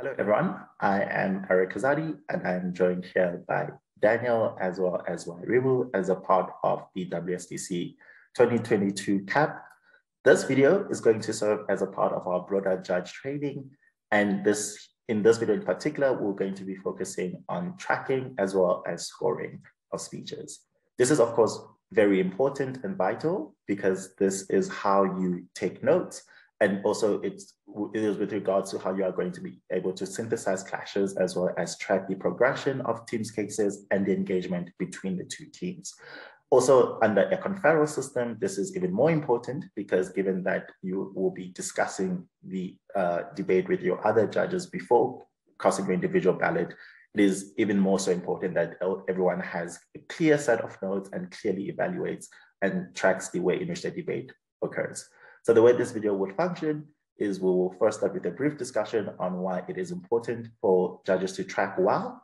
Hello, everyone. I am Eric Kazadi, and I'm joined here by Daniel as well as Wairibu as a part of the WSDC 2022 CAP. This video is going to serve as a part of our broader judge training. And this in this video in particular, we're going to be focusing on tracking as well as scoring of speeches. This is, of course, very important and vital because this is how you take notes and also it's, it is with regards to how you are going to be able to synthesize clashes as well as track the progression of teams cases and the engagement between the two teams. Also under a conferral system, this is even more important because given that you will be discussing the uh, debate with your other judges before casting your individual ballot, it is even more so important that everyone has a clear set of notes and clearly evaluates and tracks the way in which the debate occurs. So the way this video would function is we will first start with a brief discussion on why it is important for judges to track WOW,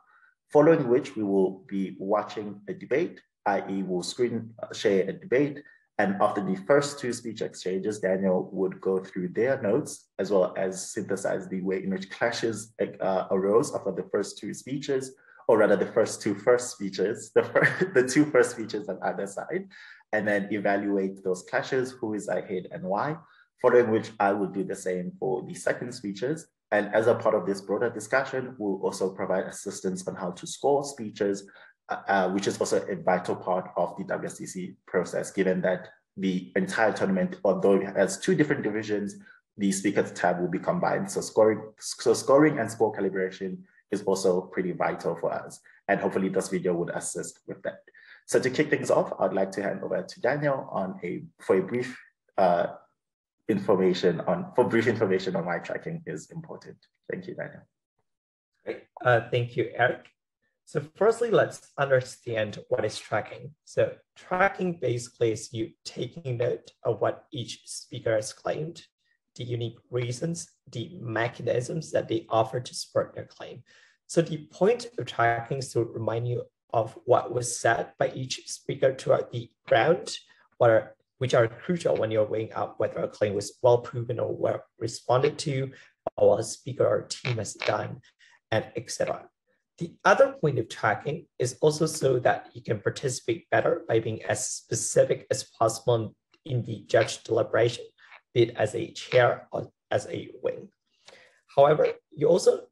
following which we will be watching a debate, i.e. we'll screen uh, share a debate, and after the first two speech exchanges, Daniel would go through their notes as well as synthesize the way in which clashes uh, arose after the first two speeches, or rather the first two first speeches, the, first, the two first speeches on either side, and then evaluate those clashes, who is ahead and why, following which I will do the same for the second speeches. And as a part of this broader discussion, we'll also provide assistance on how to score speeches, uh, uh which is also a vital part of the WSDC process, given that the entire tournament, although it has two different divisions, the speakers tab will be combined. So scoring, so scoring and score calibration is also pretty vital for us. And hopefully this video would assist with that. So to kick things off, I'd like to hand over to Daniel on a for a brief uh, information on for brief information on why tracking is important. Thank you, Daniel. Great. Uh, thank you, Eric. So firstly, let's understand what is tracking. So tracking basically is you taking note of what each speaker has claimed, the unique reasons, the mechanisms that they offer to support their claim. So the point of tracking is to remind you of what was said by each speaker throughout the round, what which are crucial when you're weighing out whether a claim was well proven or well responded to, or what a speaker or team has done, and etc. The other point of tracking is also so that you can participate better by being as specific as possible in the judge deliberation, be it as a chair or as a wing. However, you also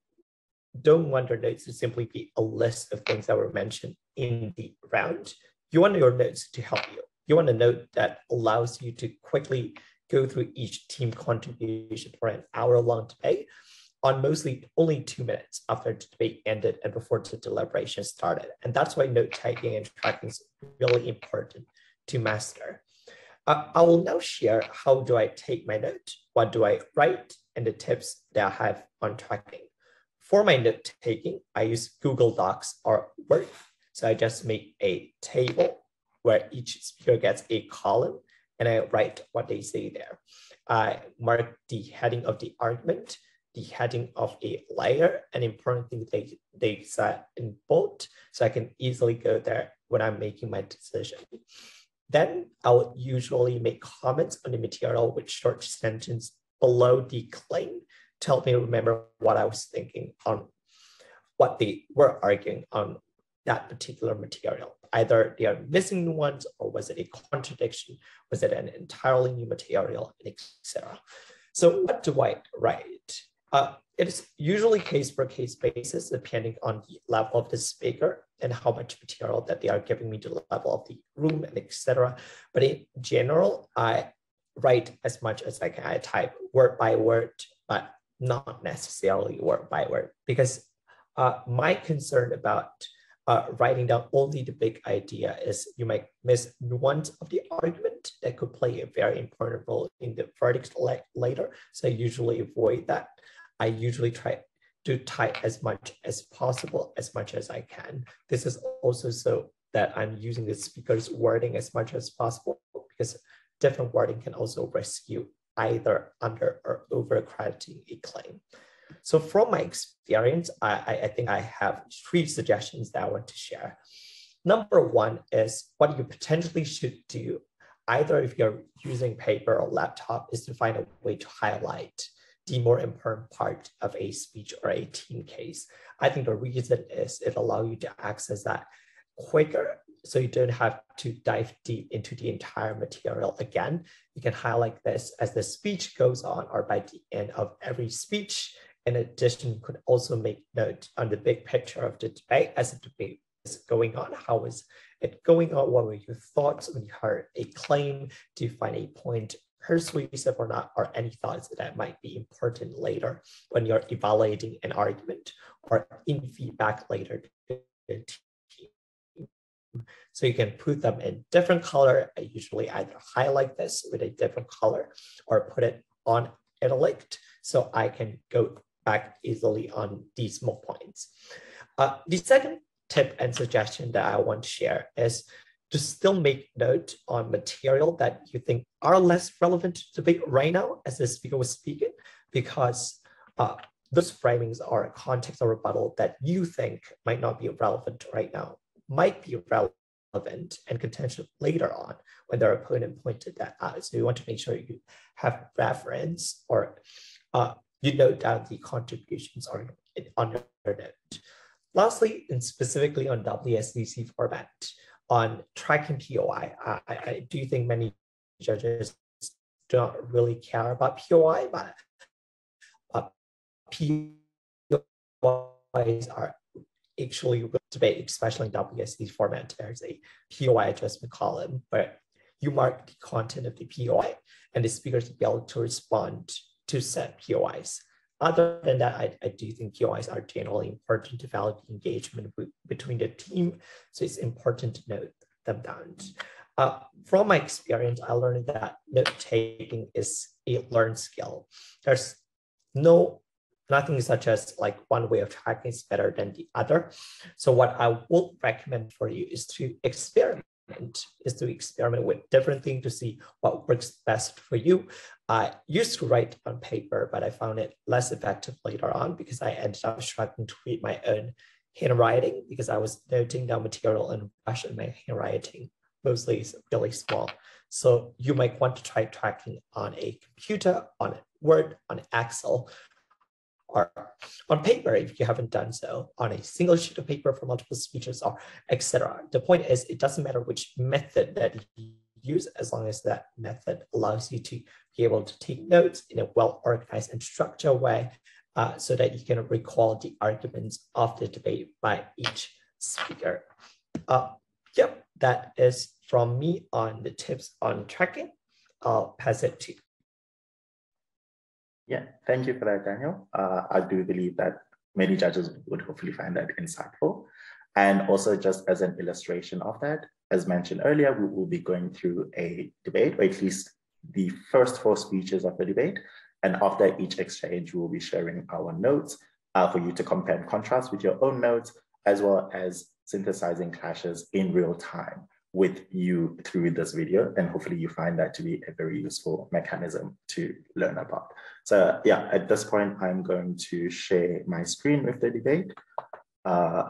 don't want your notes to simply be a list of things that were mentioned in the round. You want your notes to help you. You want a note that allows you to quickly go through each team contribution for an hour long debate on mostly only two minutes after the debate ended and before the deliberation started. And that's why note taking and tracking is really important to master. Uh, I will now share how do I take my note, what do I write, and the tips that I have on tracking. For my note taking, I use Google Docs or Word. So I just make a table where each speaker gets a column and I write what they say there. I mark the heading of the argument, the heading of a layer, and important thing they, they set in bold so I can easily go there when I'm making my decision. Then I would usually make comments on the material with short sentence below the claim to help me remember what I was thinking on what they were arguing on that particular material. Either they are missing ones or was it a contradiction? Was it an entirely new material, etc. So what do I write? Uh, it is usually case per case basis, depending on the level of the speaker and how much material that they are giving me, the level of the room and etc. But in general, I write as much as I can. I type word by word, but not necessarily word by word, because uh, my concern about uh, writing down only the big idea is you might miss nuance of the argument that could play a very important role in the verdict later. So I usually avoid that. I usually try to type as much as possible, as much as I can. This is also so that I'm using the speaker's wording as much as possible because different wording can also rescue either under or over crediting a claim. So from my experience, I, I think I have three suggestions that I want to share. Number one is what you potentially should do, either if you're using paper or laptop, is to find a way to highlight the more important part of a speech or a team case. I think the reason is it allows you to access that quicker so you don't have to dive deep into the entire material again. You can highlight this as the speech goes on or by the end of every speech. In addition, you could also make note on the big picture of the debate as the debate is going on. How is it going on? What were your thoughts when you heard a claim? Do you find a point persuasive or not, or any thoughts that might be important later when you're evaluating an argument or in feedback later so you can put them in different color. I usually either highlight this with a different color or put it on italic so I can go back easily on these small points. Uh, the second tip and suggestion that I want to share is to still make note on material that you think are less relevant to debate right now as the speaker was speaking, because uh, those framings are context or rebuttal that you think might not be relevant right now might be relevant and contentious later on when their opponent pointed that out. So you want to make sure you have reference or uh, you note down the contributions on, on your note. Lastly, and specifically on WSDC format, on tracking POI, I, I do think many judges don't really care about POI, but uh, POIs are actually debate, especially in WSD format, there's a POI adjustment column where you mark the content of the POI and the speakers will be able to respond to set POIs. Other than that, I, I do think POIs are generally important to validate engagement between the team. So it's important to note them down. Uh, from my experience, I learned that note taking is a learned skill. There's no nothing such as like one way of tracking is better than the other. So what I would recommend for you is to experiment is to experiment with different things to see what works best for you. I used to write on paper, but I found it less effective later on because I ended up struggling to read my own handwriting because I was noting down material and Russian my handwriting mostly is really small. So you might want to try tracking on a computer, on Word, on Excel, or on paper if you haven't done so, on a single sheet of paper for multiple speeches or etc. The point is it doesn't matter which method that you use as long as that method allows you to be able to take notes in a well-organized and structured way uh, so that you can recall the arguments of the debate by each speaker. Uh, yep, that is from me on the tips on tracking. I'll pass it to yeah, thank you for that, Daniel. Uh, I do believe that many judges would hopefully find that insightful. And also just as an illustration of that, as mentioned earlier, we will be going through a debate, or at least the first four speeches of the debate. And after each exchange, we will be sharing our notes uh, for you to compare and contrast with your own notes, as well as synthesizing clashes in real time with you through this video. And hopefully you find that to be a very useful mechanism to learn about. So yeah, at this point, I'm going to share my screen with the debate. Uh,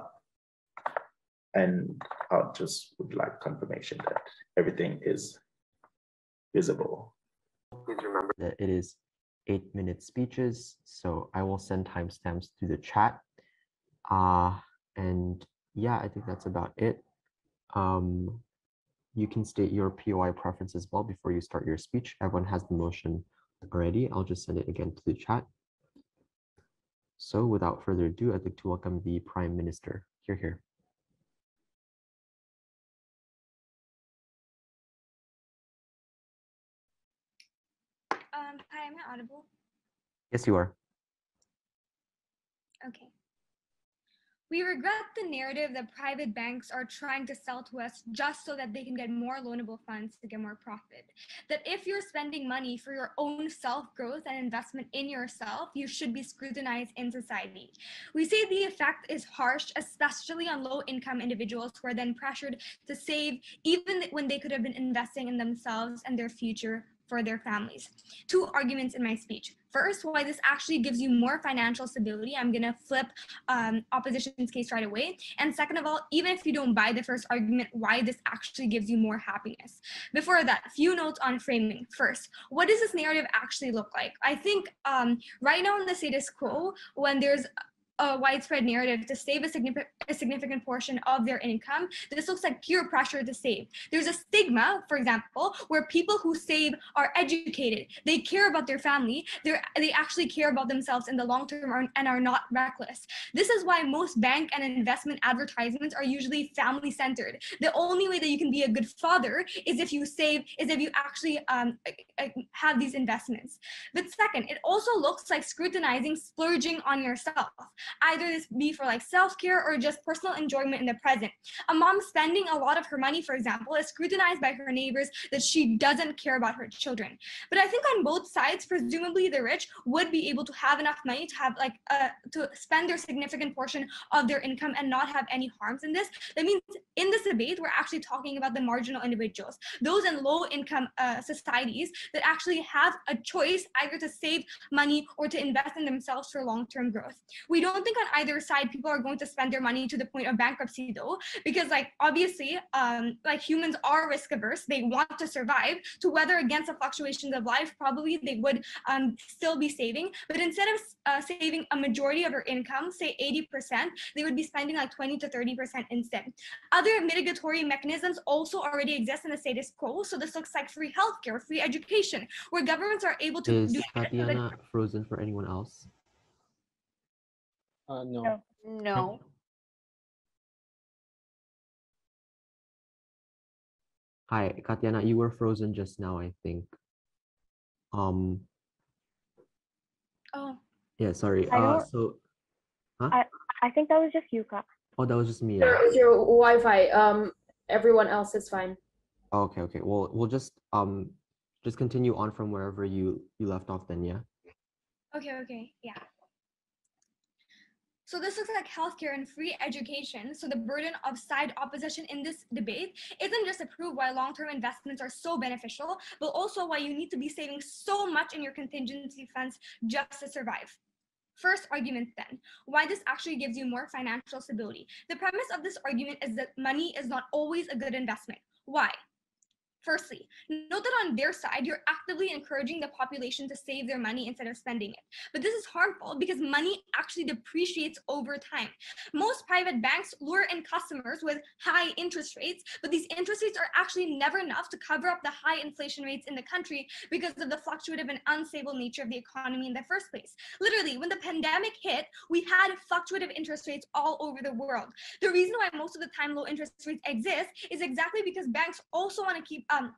and I'll just would like confirmation that everything is visible. Please remember that it is eight minute speeches. So I will send timestamps to the chat. Uh, and yeah, I think that's about it. Um, you can state your POI preference as well before you start your speech. Everyone has the motion already. I'll just send it again to the chat. So without further ado, I'd like to welcome the Prime Minister. Here, here. Um, hi, am I audible? Yes, you are. Okay. We regret the narrative that private banks are trying to sell to us just so that they can get more loanable funds to get more profit. That if you're spending money for your own self growth and investment in yourself, you should be scrutinized in society. We say the effect is harsh, especially on low income individuals who are then pressured to save even when they could have been investing in themselves and their future for their families. Two arguments in my speech. First, why this actually gives you more financial stability. I'm gonna flip um, opposition's case right away. And second of all, even if you don't buy the first argument, why this actually gives you more happiness. Before that, few notes on framing. First, what does this narrative actually look like? I think um, right now in the status quo, when there's a widespread narrative to save a significant, a significant portion of their income, this looks like peer pressure to save. There's a stigma, for example, where people who save are educated. They care about their family. They they actually care about themselves in the long term and are not reckless. This is why most bank and investment advertisements are usually family centered. The only way that you can be a good father is if you save, is if you actually um, have these investments. But second, it also looks like scrutinizing splurging on yourself either this be for like self-care or just personal enjoyment in the present. A mom spending a lot of her money, for example, is scrutinized by her neighbors that she doesn't care about her children. But I think on both sides, presumably the rich would be able to have enough money to have like uh, to spend their significant portion of their income and not have any harms in this. That means in this debate, we're actually talking about the marginal individuals, those in low income uh, societies that actually have a choice either to save money or to invest in themselves for long-term growth. We don't don't think on either side people are going to spend their money to the point of bankruptcy though, because like obviously, um, like humans are risk averse. They want to survive to weather against the fluctuations of life. Probably they would um, still be saving, but instead of uh, saving a majority of their income, say 80%, they would be spending like 20 to 30% instead. Other mitigatory mechanisms also already exist in the status quo. So this looks like free healthcare, free education, where governments are able to Is. Tatiana frozen for anyone else? Uh, no. No. No. Hi, Katiana, you were frozen just now, I think. Um, Oh, yeah, sorry. I Uh, don't- so, I think that was just you, Ka. oh, that was just me. Your, yeah. it's your Wi-Fi. Um, everyone else is fine. Oh, okay, okay. Well, we'll just um just continue on from wherever you you left off then, yeah. okay, okay, yeah. So this looks like healthcare and free education. So the burden of side opposition in this debate isn't just to prove why long-term investments are so beneficial, but also why you need to be saving so much in your contingency funds just to survive. First argument then, why this actually gives you more financial stability. The premise of this argument is that money is not always a good investment. Why? Firstly, note that on their side, you're actively encouraging the population to save their money instead of spending it. But this is harmful because money actually depreciates over time. Most private banks lure in customers with high interest rates, but these interest rates are actually never enough to cover up the high inflation rates in the country because of the fluctuative and unstable nature of the economy in the first place. Literally, when the pandemic hit, we had fluctuative interest rates all over the world. The reason why most of the time low interest rates exist is exactly because banks also want to keep um,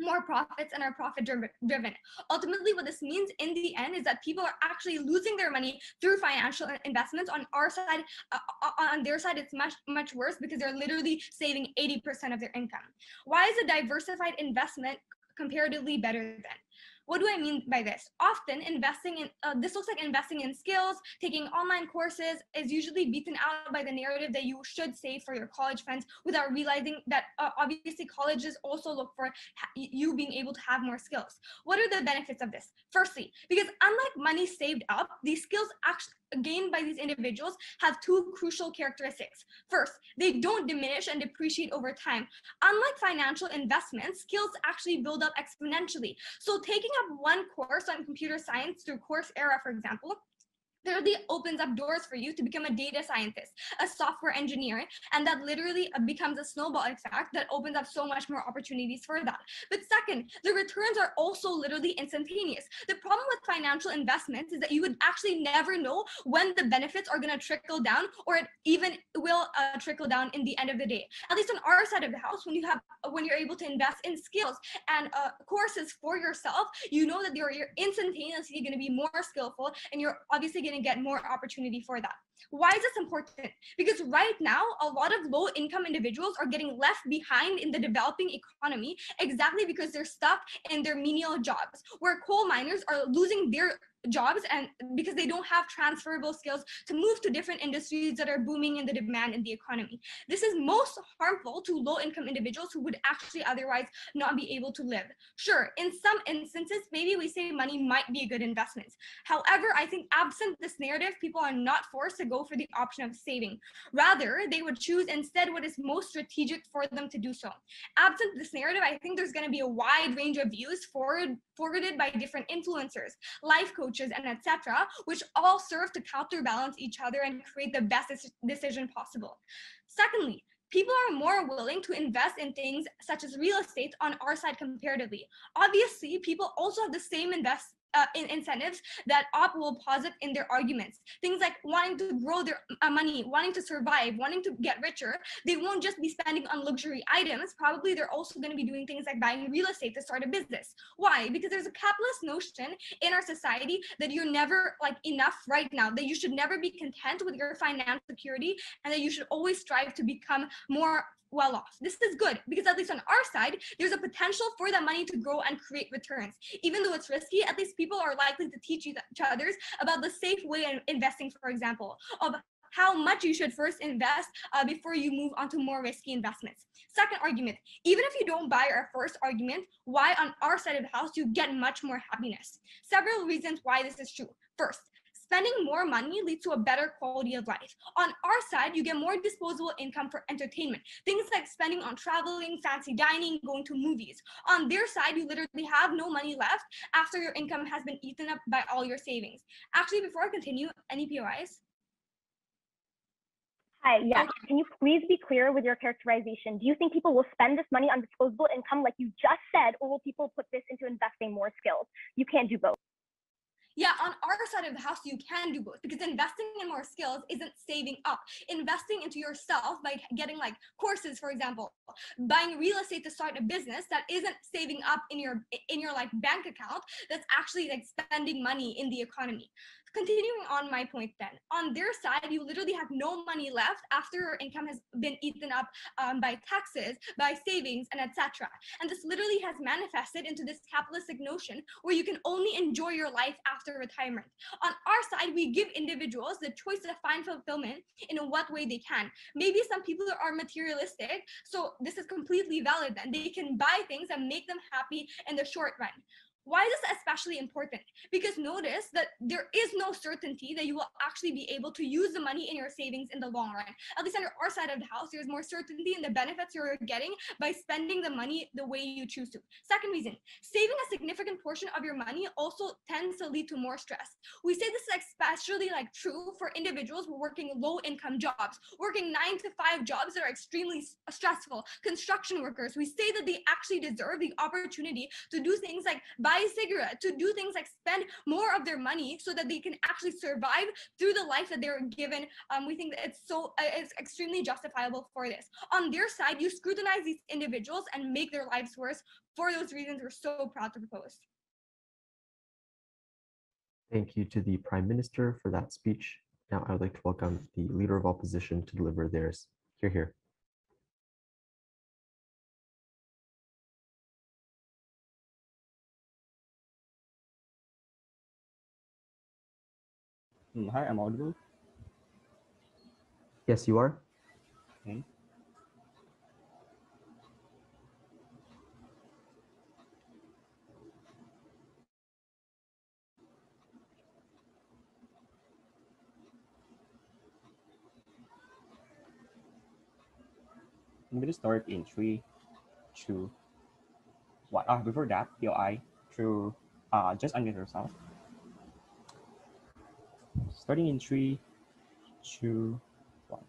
more profits and are profit driven. Ultimately, what this means in the end is that people are actually losing their money through financial investments. On our side, uh, on their side, it's much, much worse because they're literally saving 80% of their income. Why is a diversified investment comparatively better then? What do I mean by this? Often investing in, uh, this looks like investing in skills, taking online courses is usually beaten out by the narrative that you should save for your college funds without realizing that uh, obviously colleges also look for you being able to have more skills. What are the benefits of this? Firstly, because unlike money saved up, these skills actually gained by these individuals have two crucial characteristics. First, they don't diminish and depreciate over time. Unlike financial investments, skills actually build up exponentially. So taking up one course on computer science through Coursera, for example, literally opens up doors for you to become a data scientist, a software engineer, and that literally becomes a snowball effect that opens up so much more opportunities for that. But second, the returns are also literally instantaneous. The problem with financial investments is that you would actually never know when the benefits are going to trickle down or it even will uh, trickle down in the end of the day. At least on our side of the house, when you have when you're able to invest in skills and uh, courses for yourself, you know that you're, you're instantaneously going to be more skillful and you're obviously going to get more opportunity for that. Why is this important? Because right now, a lot of low income individuals are getting left behind in the developing economy exactly because they're stuck in their menial jobs, where coal miners are losing their jobs and because they don't have transferable skills to move to different industries that are booming in the demand in the economy. This is most harmful to low income individuals who would actually otherwise not be able to live. Sure, in some instances, maybe we say money might be a good investment. However, I think absent this narrative, people are not forced to go for the option of saving. Rather, they would choose instead what is most strategic for them to do so. Absent this narrative, I think there's going to be a wide range of views forward, forwarded by different influencers, life coaches, and etc., which all serve to counterbalance each other and create the best decision possible. Secondly, people are more willing to invest in things such as real estate on our side comparatively. Obviously, people also have the same invest uh, in incentives that op will posit in their arguments. Things like wanting to grow their uh, money, wanting to survive, wanting to get richer. They won't just be spending on luxury items. Probably they're also going to be doing things like buying real estate to start a business. Why? Because there's a capitalist notion in our society that you're never like enough right now, that you should never be content with your financial security, and that you should always strive to become more well off. This is good because at least on our side, there's a potential for that money to grow and create returns. Even though it's risky, at least people are likely to teach each others about the safe way of investing, for example, of how much you should first invest uh, before you move on to more risky investments. Second argument, even if you don't buy our first argument, why on our side of the house you get much more happiness. Several reasons why this is true. First, Spending more money leads to a better quality of life. On our side, you get more disposable income for entertainment, things like spending on traveling, fancy dining, going to movies. On their side, you literally have no money left after your income has been eaten up by all your savings. Actually, before I continue, any POIs? Hi, yes. Can you please be clear with your characterization? Do you think people will spend this money on disposable income like you just said, or will people put this into investing more skills? You can't do both yeah, on our side of the house, you can do both because investing in more skills isn't saving up. Investing into yourself by getting like courses, for example, buying real estate to start a business that isn't saving up in your in your like bank account. That's actually like spending money in the economy continuing on my point then on their side you literally have no money left after your income has been eaten up um, by taxes by savings and etc and this literally has manifested into this capitalistic notion where you can only enjoy your life after retirement. On our side we give individuals the choice to find fulfillment in what way they can. Maybe some people are materialistic so this is completely valid then. They can buy things and make them happy in the short run why is this especially important? Because notice that there is no certainty that you will actually be able to use the money in your savings in the long run. At least on our side of the house, there's more certainty in the benefits you're getting by spending the money the way you choose to. Second reason, saving a significant portion of your money also tends to lead to more stress. We say this is especially like true for individuals who are working low income jobs, working nine to five jobs that are extremely stressful, construction workers. We say that they actually deserve the opportunity to do things like buy buy cigarette, to do things like spend more of their money so that they can actually survive through the life that they're given. Um, we think that it's so uh, it's extremely justifiable for this. On their side, you scrutinize these individuals and make their lives worse. For those reasons, we're so proud to propose. Thank you to the Prime Minister for that speech. Now I would like to welcome the Leader of Opposition to deliver theirs. Here, here. Mm, hi, I'm audible. Yes, you are. Okay. I'm going to start in three, two, one. Ah, before that, POI through uh, just unmute yourself starting in three, two, one.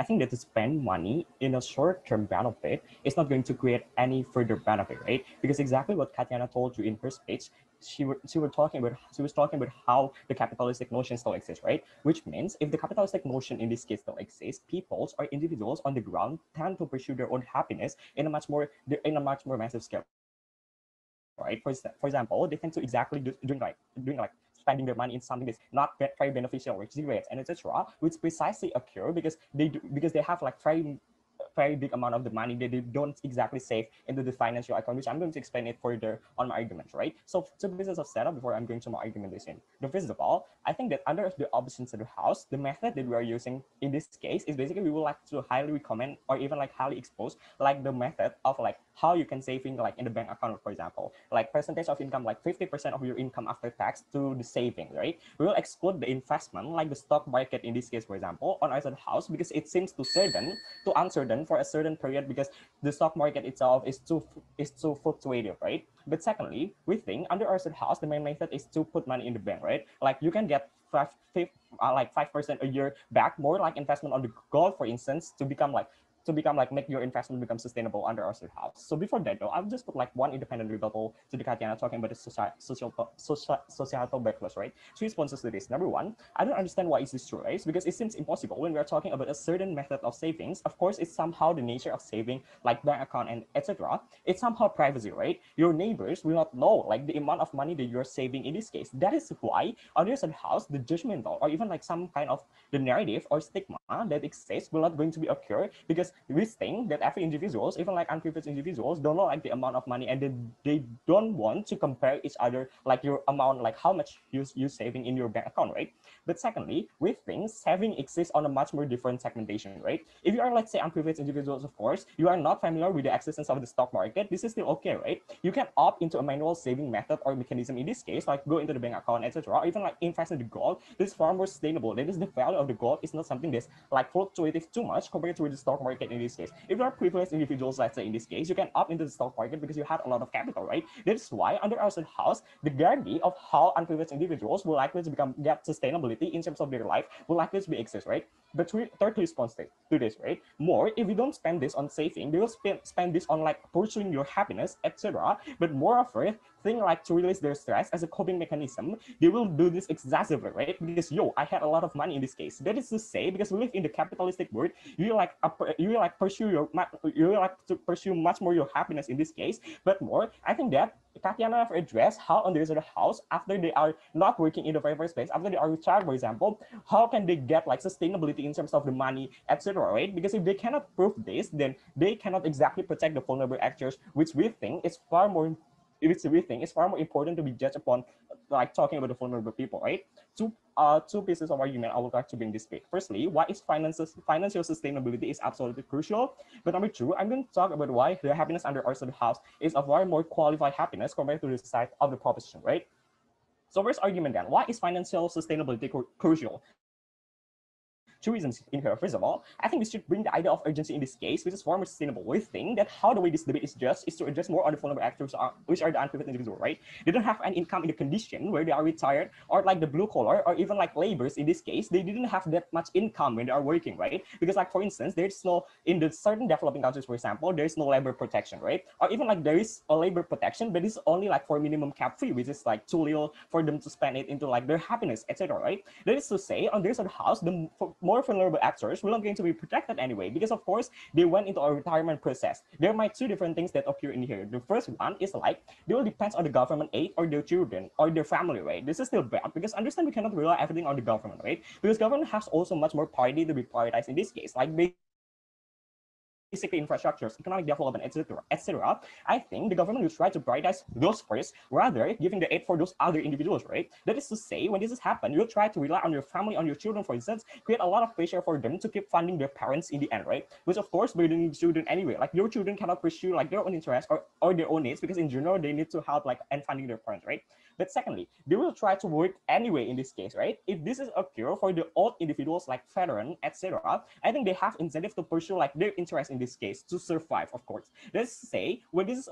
I think that to spend money in a short-term benefit is not going to create any further benefit, right? Because exactly what Katiana told you in her speech, she were she were talking about she was talking about how the capitalistic notion still exists, right? Which means if the capitalistic notion in this case still exists, peoples or individuals on the ground tend to pursue their own happiness in a much more in a much more massive scale right? For, for example, they tend to exactly do, doing like doing like spending their money in something that's not very beneficial, like cigarettes and etc., which precisely occur because they do, because they have like very very big amount of the money that they don't exactly save into the financial account, which I'm going to explain it further on my argument, right? So two pieces of setup before I'm going to my argumentation. The first of all, I think that under the options of the house, the method that we are using in this case is basically we would like to highly recommend or even like highly expose like the method of like how you can saving like in the bank account, for example, like percentage of income, like 50% of your income after tax to the saving, right? We will exclude the investment, like the stock market in this case, for example, on our house because it seems too certain, too uncertain for a certain period because the stock market itself is too is too fluctuative, right? But secondly, we think under our house, the main method is to put money in the bank, right? Like you can get five, five uh, like five percent a year back, more like investment on the gold, for instance, to become like to become like make your investment become sustainable under our house. So before that though, I'll just put like one independent rebuttal to the Katiana talking about the social social social societal backlash, right? Three responses to this. Number one, I don't understand why is this true, right? Because it seems impossible when we are talking about a certain method of savings. Of course, it's somehow the nature of saving, like bank account and etc. It's somehow privacy, right? Your neighbors will not know like the amount of money that you're saving in this case. That is why under a house, the judgmental or even like some kind of the narrative or stigma that exists will not going to be occur because we think that every individuals, even like unprivileged individuals, don't know like the amount of money and they, they don't want to compare each other like your amount, like how much you you saving in your bank account, right? But secondly, with things, saving exists on a much more different segmentation, right? If you are let's say unprivileged individuals, of course, you are not familiar with the existence of the stock market, this is still okay, right? You can opt into a manual saving method or mechanism in this case, like go into the bank account, etc., or even like invest in the gold. This is far more sustainable. That is the value of the gold is not something that's like fluctuative too much compared to the stock market in this case. If you are privileged individuals, let's say in this case, you can opt into the stock market because you have a lot of capital, right? That's why under our house, the guarantee of how unprivileged individuals will likely to become get sustainability in terms of their life will likely to be exist, right? But third response to this, right? More, if you don't spend this on saving, they will spend spend this on like pursuing your happiness, etc. But moreover, thing like to release their stress as a coping mechanism, they will do this excessively, right? Because yo, I had a lot of money in this case. That is to say, because we live in the capitalistic world, you like uh, you like pursue your you like to pursue much more your happiness in this case. But more, I think that Tatiana have addressed how on the house after they are not working in the very first place, after they are retired, for example, how can they get like sustainability in terms of the money, etc. Right? Because if they cannot prove this, then they cannot exactly protect the vulnerable actors, which we think is far more it's we think it's far more important to be judged upon like talking about the vulnerable people, right? Two uh two pieces of argument I would like to bring this debate. Firstly, why is finances financial sustainability is absolutely crucial. But number two, I'm going to talk about why the happiness under our house is a far more qualified happiness compared to the side of the proposition, right? So first argument then, why is financial sustainability crucial? Two reasons in here. First of all, I think we should bring the idea of urgency in this case, which is far more sustainable. We think that how the way this debate is just is to address more on the vulnerable actors, are, which are the unprivileged individuals, right? They don't have any income in the condition where they are retired, or like the blue collar, or even like laborers in this case, they didn't have that much income when they are working, right? Because like for instance, there's no in the certain developing countries, for example, there's no labor protection, right? Or even like there is a labor protection, but it's only like for minimum cap fee, which is like too little for them to spend it into like their happiness, etc. Right? That is to say, on their house, the more vulnerable actors will not going to be protected anyway, because of course they went into a retirement process. There might two different things that occur in here. The first one is like they will depend on the government aid or their children or their family, right? This is still bad because understand we cannot rely everything on the government, right? Because government has also much more priority to be prioritized in this case. Like they basically infrastructures, economic development, etc., etc., I think the government will try to prioritize those first, rather giving the aid for those other individuals, right? That is to say, when this has happened, you'll try to rely on your family, on your children, for instance, create a lot of pressure for them to keep funding their parents in the end, right? Which of course burdening children anyway. Like your children cannot pursue like their own interests or, or their own needs because in general they need to help like and funding their parents, right? But secondly, they will try to work anyway in this case, right? If this is a cure for the old individuals like veteran, etc., I think they have incentive to pursue like their interest in this case to survive, of course. Let's say when this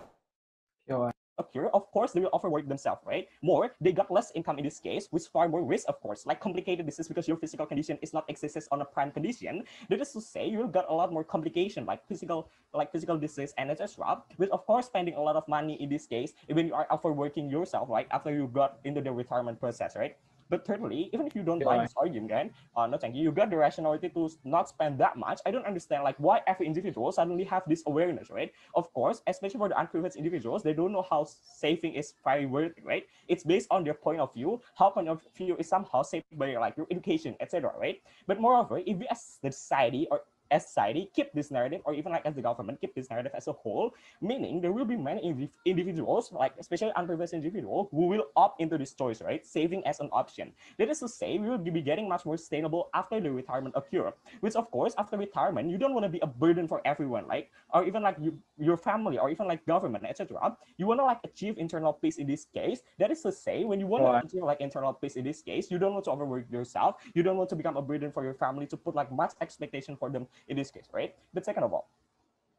occur, of course, they will overwork themselves, right? More, they got less income in this case, with far more risk, of course, like complicated disease because your physical condition is not exists on a prime condition. That is to say, you will get a lot more complication, like physical, like physical disease and etc. With of course spending a lot of money in this case, even you are overworking yourself, right? After you got into the retirement process, right? But thirdly, even if you don't buy this argument, uh, no thank you, you got the rationality to not spend that much. I don't understand like why every individual suddenly have this awareness, right? Of course, especially for the unprivileged individuals, they don't know how saving is very worth it, right? It's based on their point of view. How point of view is somehow saved by like your education, etc., right? But moreover, if we as the society or as society keep this narrative or even like as the government keep this narrative as a whole meaning there will be many individuals like especially unprivileged individuals who will opt into this choice right? Saving as an option. That is to say we will be getting much more sustainable after the retirement occur which of course after retirement you don't want to be a burden for everyone like or even like you, your family or even like government etc you want to like achieve internal peace in this case. That is to say when you want to achieve like internal peace in this case you don't want to overwork yourself. You don't want to become a burden for your family to put like much expectation for them in this case, right? But second of all,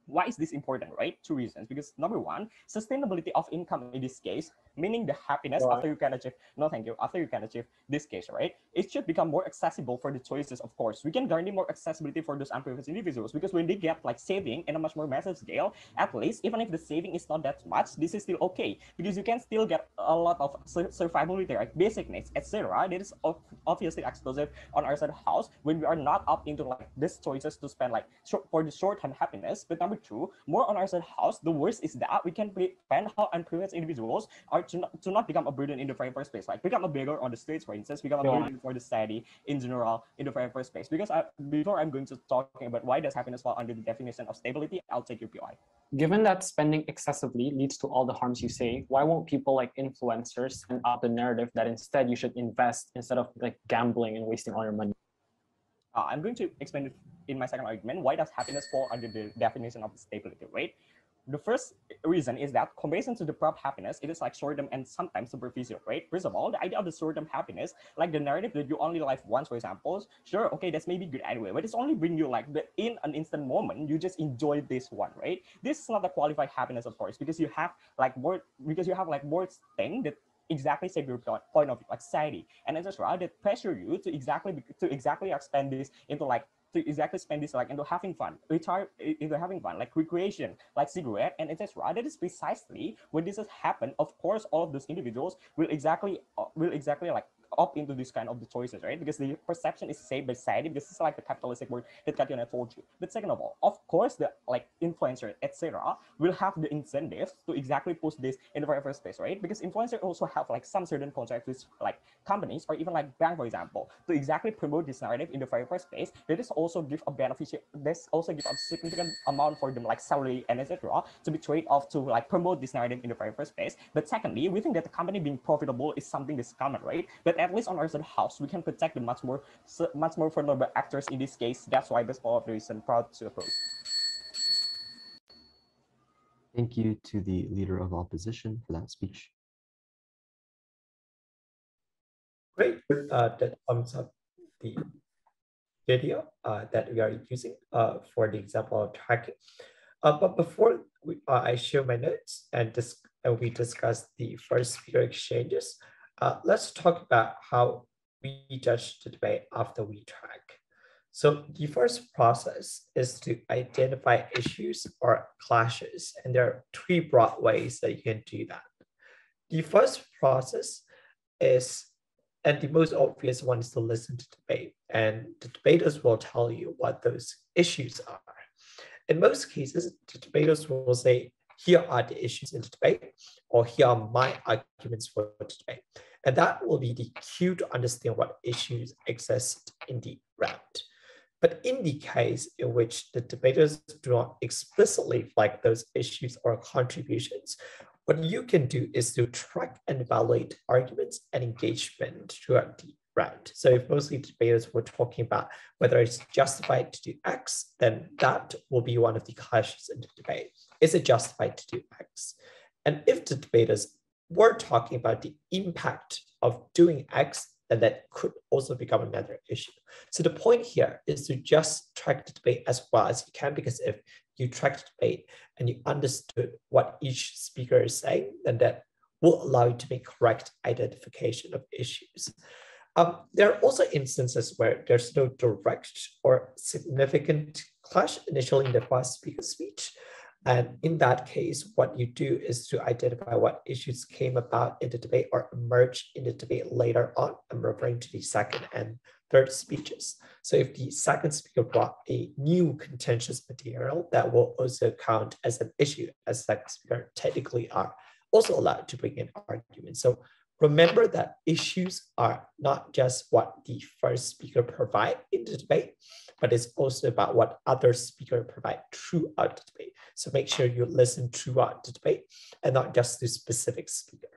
why is this important, right? Two reasons. Because number one, sustainability of income in this case, meaning the happiness right. after you can achieve, no thank you, after you can achieve this case, right? It should become more accessible for the choices, of course. We can guarantee more accessibility for those unprivileged individuals because when they get like saving in a much more massive scale, at least even if the saving is not that much, this is still okay because you can still get a lot of survivability, like basic needs, etc. That is obviously exclusive on our side of house when we are not up into like these choices to spend like for the short-term happiness, but number number two, more on our side house, the worst is that we can prevent how unprivileged individuals are to not, to not become a burden in the very first place. Like become a beggar on the streets, for instance, become a yeah. burden for the society in general in the very first place. Because I, before I'm going to talking about why does happiness fall under the definition of stability, I'll take your POI. Given that spending excessively leads to all the harms you say, why won't people like influencers send out the narrative that instead you should invest instead of like gambling and wasting all your money? Uh, I'm going to explain it in my second argument. Why does happiness fall under the definition of stability, right? The first reason is that comparison to the prop happiness, it is like short-term and sometimes superficial, right? First of all, the idea of the short-term happiness, like the narrative that you only live once, for example, sure, okay, that's maybe good anyway, but it's only bring you like the in an instant moment, you just enjoy this one, right? This is not a qualified happiness, of course, because you have like more, because you have like more thing that exactly say your point of society, and etc. That pressure you to exactly to exactly expand this into like to exactly spend this like into having fun, retire into having fun, like recreation, like cigarette and etc. That is precisely when this has happened. Of course, all of those individuals will exactly uh, will exactly like up into this kind of the choices, right? Because the perception is saved by society because it's like the capitalistic word that Katyana told you. But second of all, of course, the like influencer, etc., will have the incentives to exactly push this in the very first place, right? Because influencers also have like some certain contracts with like companies or even like bank, for example, to exactly promote this narrative in the very first place. That is also give a beneficial. This also give a significant amount for them like salary and etc. to be trade off to like promote this narrative in the very first place. But secondly, we think that the company being profitable is something that's common, right? But at least on our side house, we can protect the much more much more vulnerable actors in this case. That's why that's all of the reason proud to oppose. Thank you to the leader of opposition for that speech. Great. Uh, that sums up the video uh, that we are using uh, for the example of tracking. Uh, but before we, uh, I share my notes and, dis and we discuss the first few exchanges, uh, let's talk about how we judge the debate after we track. So the first process is to identify issues or clashes, and there are three broad ways that you can do that. The first process is, and the most obvious one is to listen to debate, and the debaters will tell you what those issues are. In most cases, the debaters will say, here are the issues in the debate, or here are my arguments for the debate. And that will be the cue to understand what issues exist in the round. But in the case in which the debaters do not explicitly flag those issues or contributions, what you can do is to track and evaluate arguments and engagement throughout the round. So if mostly debaters were talking about whether it's justified to do X, then that will be one of the clashes in the debate. Is it justified to do X? And if the debaters we're talking about the impact of doing X, then that could also become another issue. So the point here is to just track the debate as well as you can, because if you track the debate and you understood what each speaker is saying, then that will allow you to make correct identification of issues. Um, there are also instances where there's no direct or significant clash initially in the first speaker's speech, And in that case, what you do is to identify what issues came about in the debate or emerged in the debate later on. I'm referring to the second and third speeches. So if the second speaker brought a new contentious material, that will also count as an issue as second speaker technically are also allowed to bring in arguments. So remember that issues are not just what the first speaker provide in the debate, but it's also about what other speaker provide throughout the debate. So make sure you listen throughout the debate and not just to specific speaker.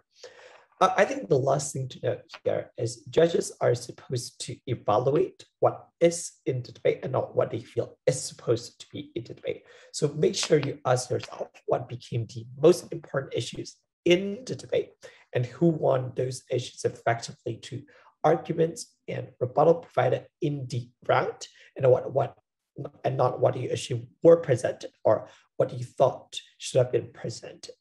Uh, I think the last thing to note here is judges are supposed to evaluate what is in the debate and not what they feel is supposed to be in the debate. So make sure you ask yourself what became the most important issues in the debate and who won those issues effectively to arguments and rebuttal provided in the round and what, what and not what you assume were presented or what you thought should have been presented.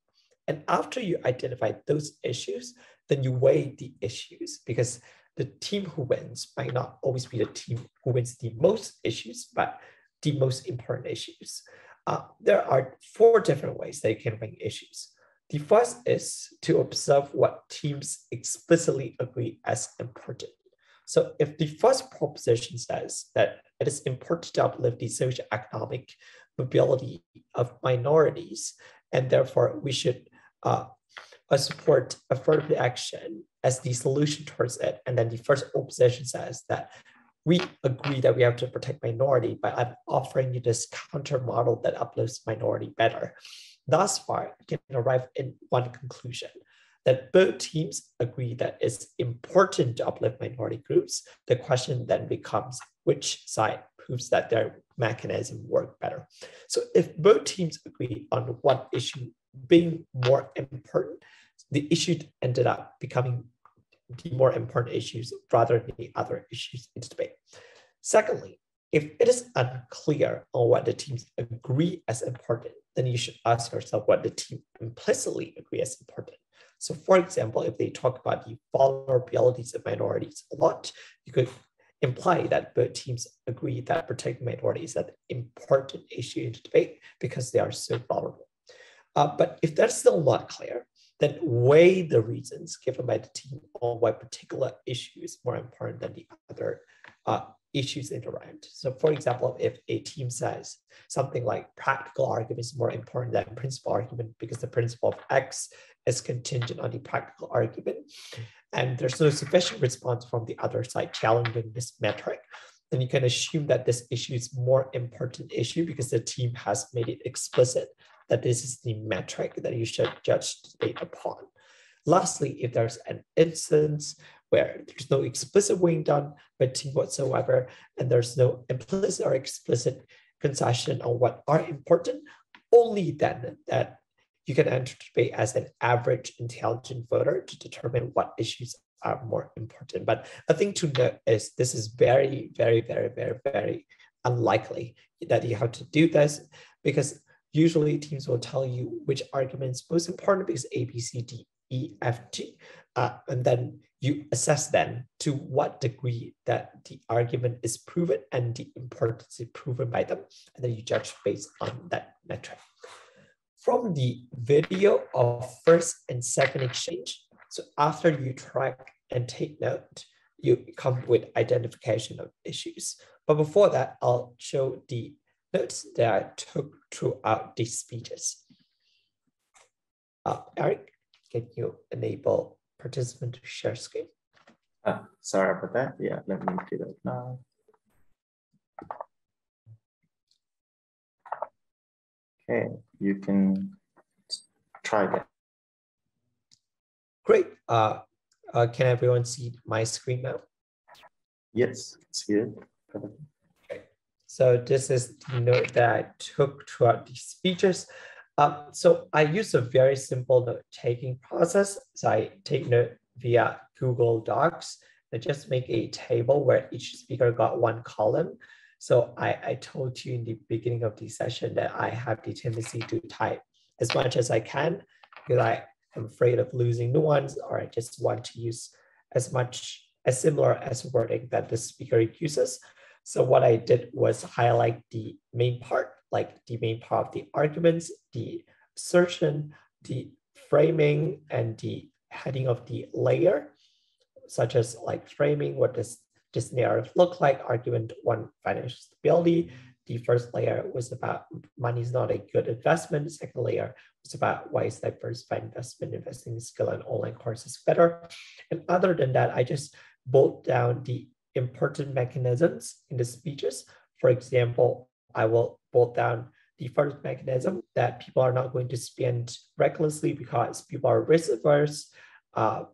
And after you identify those issues, then you weigh the issues because the team who wins might not always be the team who wins the most issues, but the most important issues. Uh, there are four different ways that you can rank issues. The first is to observe what teams explicitly agree as important. So if the first proposition says that it is important to uplift the socio-economic mobility of minorities, and therefore we should uh, uh, support affirmative action as the solution towards it. And then the first opposition says that we agree that we have to protect minority, but I'm offering you this counter model that uplifts minority better. Thus far, can arrive in one conclusion that both teams agree that it's important to uplift minority groups. The question then becomes which side proves that their mechanism work better. So if both teams agree on one issue being more important, the issue ended up becoming the more important issues rather than the other issues in debate. Secondly, if it is unclear on what the teams agree as important, then you should ask yourself what the team implicitly agree as important. So for example, if they talk about the vulnerabilities of minorities a lot, you could imply that both teams agree that protecting minorities is an important issue in the debate because they are so vulnerable. Uh, but if that's still not clear, then weigh the reasons given by the team on why particular issue is more important than the other uh, issues in the round. So for example, if a team says something like practical argument is more important than principle argument because the principle of X is contingent on the practical argument, and there's no sufficient response from the other side challenging this metric, then you can assume that this issue is more important issue because the team has made it explicit that this is the metric that you should judge the debate upon. Lastly, if there's an instance where there's no explicit weighing done by team whatsoever, and there's no implicit or explicit concession on what are important, only then that you can enter debate as an average intelligent voter to determine what issues are more important. But a thing to note is this is very, very, very, very, very unlikely that you have to do this because usually teams will tell you which arguments most important because A, B, C, D, E, F, G. Uh, and then you assess then to what degree that the argument is proven and the importance is proven by them. And then you judge based on that metric. From the video of first and second exchange, so after you track and take note, you come with identification of issues. But before that, I'll show the notes that I took throughout these speeches. Uh, Eric, can you enable participant to share screen? Uh, sorry about that. Yeah, let me do that now. Okay, you can try that. Great. Uh, uh, can everyone see my screen now? Yes, it's good. Okay. So this is the note that I took throughout these speeches. Um, so I use a very simple note-taking process. So I take note via Google Docs. I just make a table where each speaker got one column. So I, I told you in the beginning of the session that I have the tendency to type as much as I can because I am afraid of losing nuance or I just want to use as much as similar as wording that the speaker uses. So what I did was highlight the main part like the main part of the arguments, the assertion, the framing, and the heading of the layer, such as like framing, what does this narrative look like? Argument one, financial stability. The first layer was about money is not a good investment. Second layer was about why is diversified investment, investing in skill and online courses better. And other than that, I just bolt down the important mechanisms in the speeches. For example, I will bolt down the first mechanism that people are not going to spend recklessly because people are risk averse, uh,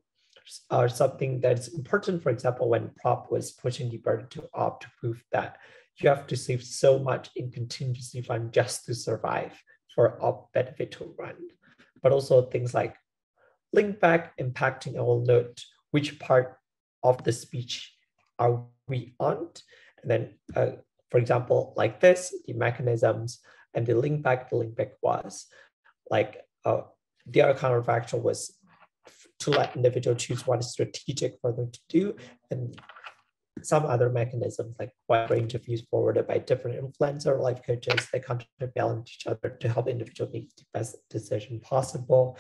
or something that's important. For example, when Prop was pushing the burden to opt to prove that you have to save so much in contingency fund just to survive for op benefit to run. But also things like link back impacting, will note which part of the speech are we on? And then, uh, for example, like this, the mechanisms and the link back, the link back was like uh, the other counterfactual was to let individual choose what is strategic for them to do and some other mechanisms like wide range of views forwarded by different influencer life coaches that counterbalance each other to help individual make the best decision possible.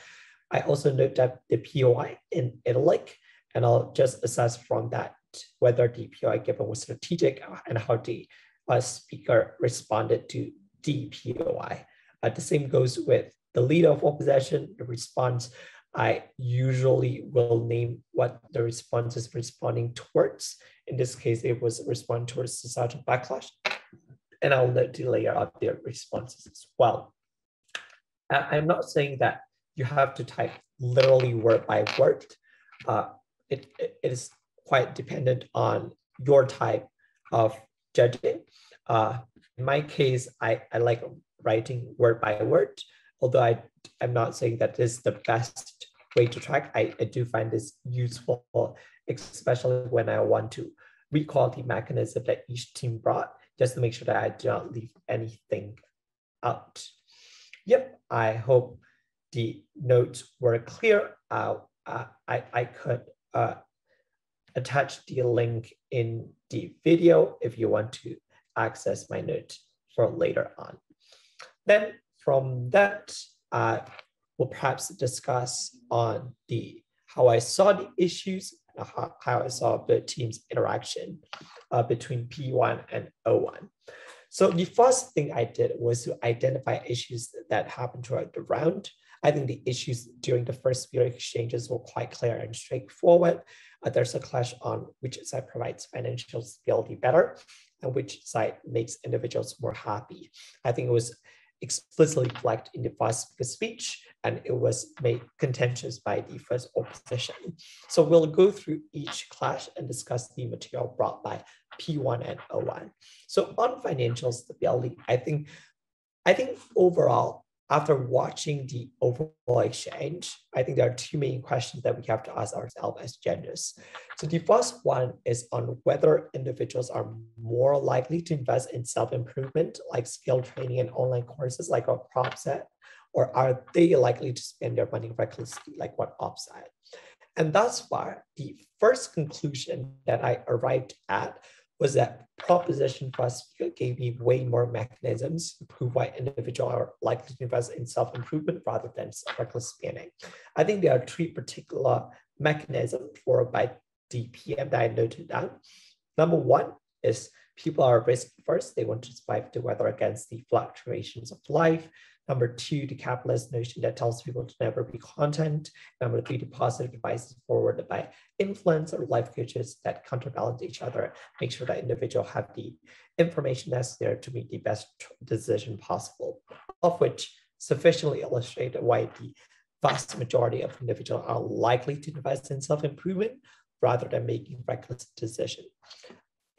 I also note that the POI in italic, and I'll just assess from that whether the POI given was strategic and how the uh, speaker responded to the POI. Uh, the same goes with the leader of opposition, the response. I usually will name what the response is responding towards. In this case, it was responding towards societal backlash. And I'll note the layer of their responses as well. I'm not saying that you have to type literally word by word. Uh, it, it is quite dependent on your type of judging. Uh, in my case, I, I like writing word by word, although I, I'm not saying that this is the best way to track. I, I do find this useful, especially when I want to recall the mechanism that each team brought, just to make sure that I do not leave anything out. Yep, I hope the notes were clear. Uh, uh, I, I could uh, attach the link in the video if you want to access my note for later on. Then from that, uh, we'll perhaps discuss on the how I saw the issues, how, how I saw the team's interaction uh, between P1 and O1. So the first thing I did was to identify issues that happened throughout the round. I think the issues during the first few exchanges were quite clear and straightforward. Uh, there's a clash on which side provides financial stability better and which side makes individuals more happy. I think it was explicitly flagged in the first speech and it was made contentious by the first opposition. So we'll go through each clash and discuss the material brought by P1 and O1. So on financial stability, I think I think overall after watching the overall exchange, I think there are two main questions that we have to ask ourselves as genders. So the first one is on whether individuals are more likely to invest in self-improvement, like skill training and online courses, like what Prop said, or are they likely to spend their money recklessly, like what Op? And thus far, the first conclusion that I arrived at was that proposition plus gave me way more mechanisms to prove why individuals are likely to invest in self-improvement rather than reckless spending. I think there are three particular mechanisms for by DPM that I noted down. Number one is people are risk averse. They want to survive the weather against the fluctuations of life. Number two, the capitalist notion that tells people to never be content. Number three, the positive advice forwarded by influence or life coaches that counterbalance each other, make sure that individual have the information necessary to make the best decision possible, of which sufficiently illustrate why the vast majority of individuals are likely to invest in self-improvement rather than making reckless decisions.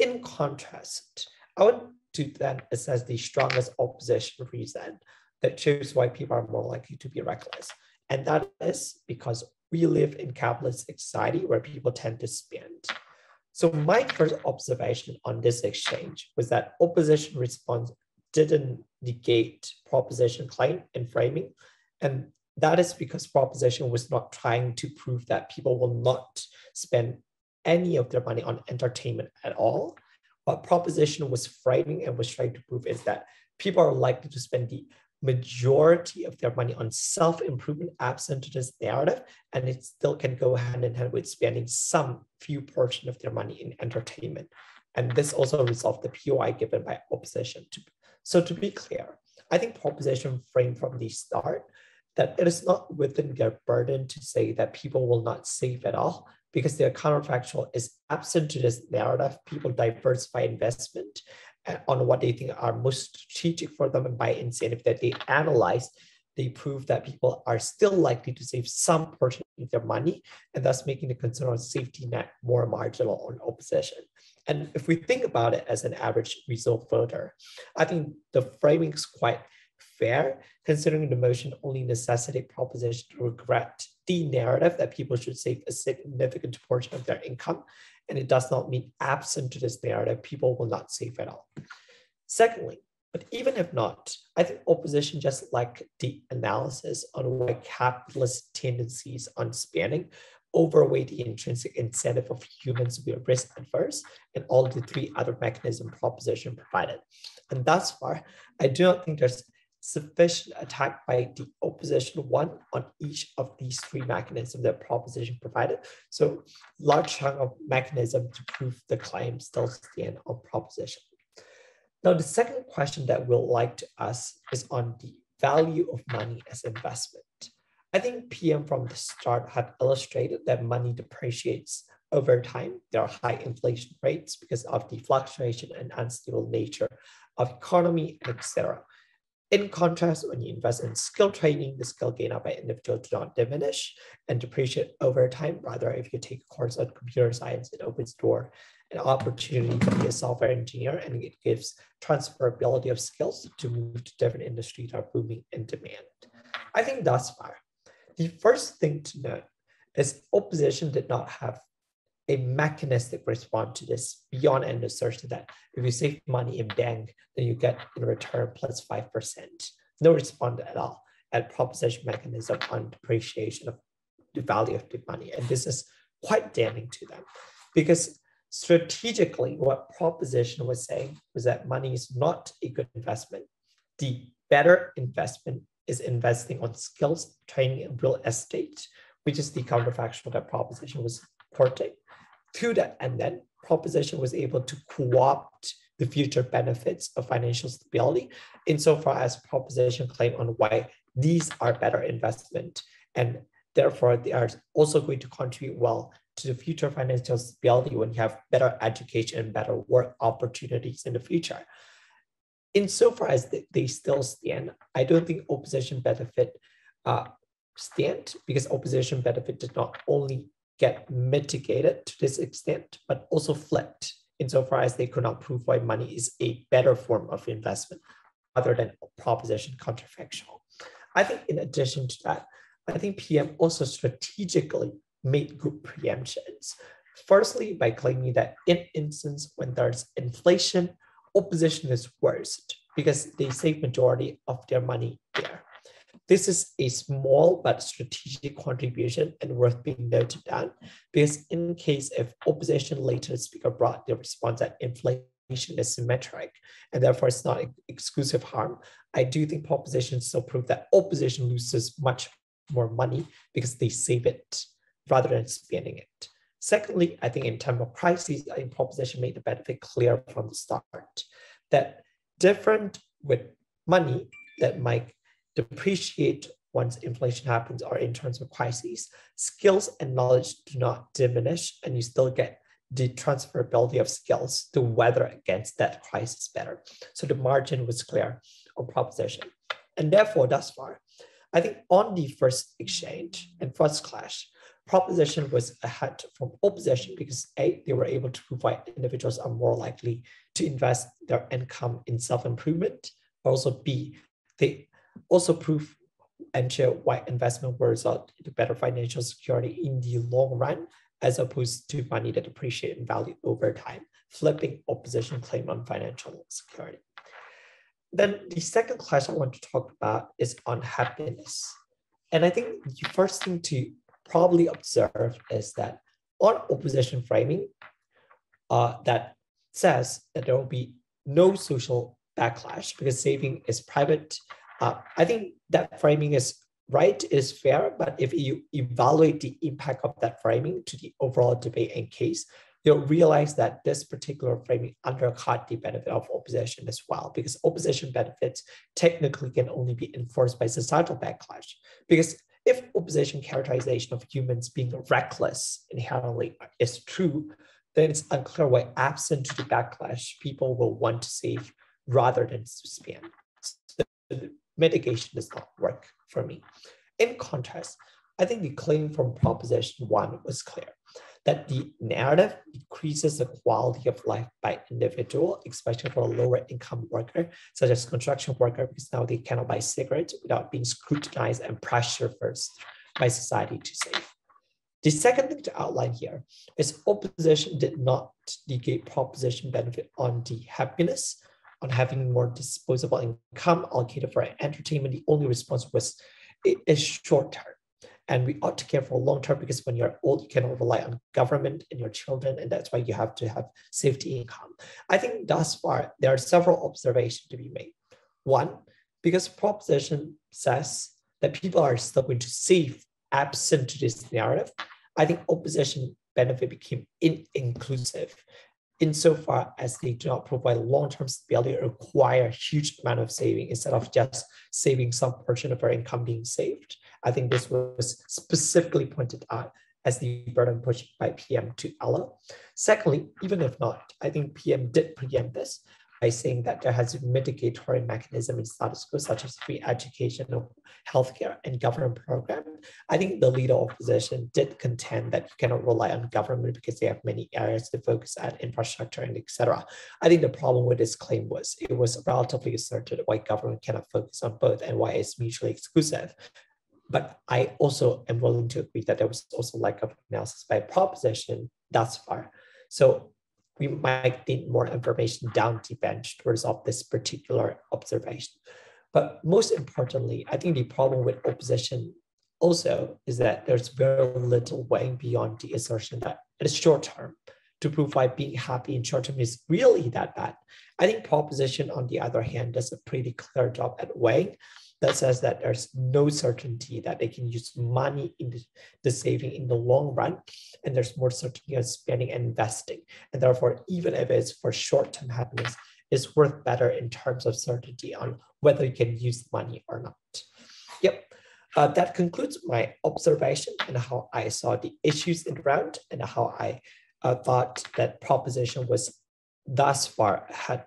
In contrast, I want to then assess the strongest opposition reason that shows why people are more likely to be reckless. And that is because we live in capitalist society where people tend to spend. So my first observation on this exchange was that opposition response didn't negate proposition claim and framing. And that is because proposition was not trying to prove that people will not spend any of their money on entertainment at all. What proposition was framing and was trying to prove is that people are likely to spend the majority of their money on self-improvement absent this narrative, and it still can go hand in hand with spending some few portion of their money in entertainment. And this also resolved the POI given by opposition. So to be clear, I think proposition framed from the start that it is not within their burden to say that people will not save at all because their counterfactual is absent to this narrative. People diversify investment uh, on what they think are most strategic for them and by incentive that they analyze they prove that people are still likely to save some portion of their money and thus making the concern on safety net more marginal on opposition. And if we think about it as an average result further, I think the framing is quite fair, considering the motion only necessitate proposition to regret the narrative that people should save a significant portion of their income. And it does not mean absent to this narrative, people will not save at all. Secondly, but even if not, I think opposition just like the analysis on why capitalist tendencies on spending overweigh the intrinsic incentive of humans to be risk adverse and all the three other mechanism proposition provided. And thus far, I do not think there's sufficient attack by the opposition one on each of these three mechanisms that proposition provided. So large chunk of mechanism to prove the claim still stand on proposition. Now, the second question that we'll like to ask is on the value of money as investment. I think PM from the start had illustrated that money depreciates over time. There are high inflation rates because of the fluctuation and unstable nature of economy, etc. In contrast, when you invest in skill training, the skill gain up by individual do not diminish and depreciate over time. Rather, if you take a course on computer science, it opens door an opportunity to be a software engineer and it gives transferability of skills to move to different industries that are booming in demand. I think thus far, the first thing to note is opposition did not have a mechanistic response to this beyond an assertion that if you save money in bank, then you get in return plus 5%. No response at all at proposition mechanism on depreciation of the value of the money. And this is quite damning to them because strategically what proposition was saying was that money is not a good investment. The better investment is investing on skills, training, and real estate, which is the counterfactual that proposition was porting to that. And then proposition was able to co-opt the future benefits of financial stability insofar as proposition claim on why these are better investment and therefore they are also going to contribute well to the future financial stability when you have better education and better work opportunities in the future. Insofar as they, still stand, I don't think opposition benefit uh, stand because opposition benefit did not only get mitigated to this extent, but also flipped insofar as they could not prove why money is a better form of investment other than proposition counterfactual. I think in addition to that, I think PM also strategically made good preemptions. Firstly, by claiming that in instance when there's inflation, opposition is worst because they save majority of their money there. This is a small but strategic contribution and worth being noted down because in case if opposition later speaker brought the response that inflation is symmetric and therefore it's not exclusive harm, I do think proposition still prove that opposition loses much more money because they save it rather than spending it. Secondly, I think in terms of prices, I think proposition made the benefit clear from the start that different with money that might depreciate once inflation happens or in terms of crises, skills and knowledge do not diminish and you still get the transferability of skills to weather against that crisis better. So the margin was clear on proposition. And therefore, thus far, I think on the first exchange and first clash, proposition was ahead from opposition because A, they were able to provide individuals are more likely to invest their income in self-improvement. Also B, they also prove and show why investment will result in better financial security in the long run, as opposed to money that appreciate in value over time, flipping opposition claim on financial security. Then the second class I want to talk about is on happiness. And I think the first thing to probably observe is that on opposition framing uh, that says that there will be no social backlash because saving is private. Uh, I think that framing is right, is fair, but if you evaluate the impact of that framing to the overall debate and case, you'll realize that this particular framing undercut the benefit of opposition as well, because opposition benefits technically can only be enforced by societal backlash. Because if opposition characterization of humans being reckless inherently is true, then it's unclear why absent the backlash, people will want to save rather than spend. So mitigation does not work for me. In contrast, I think the claim from Proposition 1 was clear that the narrative increases the quality of life by individual, especially for a lower income worker, such as construction worker, because now they cannot buy cigarettes without being scrutinized and pressured first by society to save. The second thing to outline here is opposition did not negate proposition benefit on the happiness, on having more disposable income allocated for entertainment. The only response was it is short term. And we ought to care for long term because when you're old, you cannot rely on government and your children, and that's why you have to have safety income. I think thus far there are several observations to be made. One, because proposition says that people are still going to save absent to this narrative, I think opposition benefit became in- inclusive insofar as they do not provide long-term stability or require a huge amount of saving instead of just saving some portion of our income being saved. I think this was specifically pointed out as the burden pushed by PM to LO. Secondly, even if not, I think PM did preempt this by saying that there has a mitigatory mechanism in status quo, such as free education, healthcare, and government program. I think the leader opposition did contend that you cannot rely on government because they have many areas to focus at, infrastructure and etc. I think the problem with this claim was it was relatively asserted why government cannot focus on both and why it's mutually exclusive. But I also am willing to agree that there was also lack of analysis by proposition thus far. So we might need more information down the bench to resolve this particular observation. But most importantly, I think the problem with opposition also is that there's very little weighing beyond the assertion that it is short term to prove why being happy in short term is really that bad. I think proposition, on the other hand, does a pretty clear job at weighing that says that there's no certainty that they can use money in the, saving in the long run, and there's more certainty on spending and investing. And therefore, even if it's for short-term happiness, it's worth better in terms of certainty on whether you can use money or not. Yep. Uh, that concludes my observation and how I saw the issues in the round and how I uh, thought that proposition was thus far ahead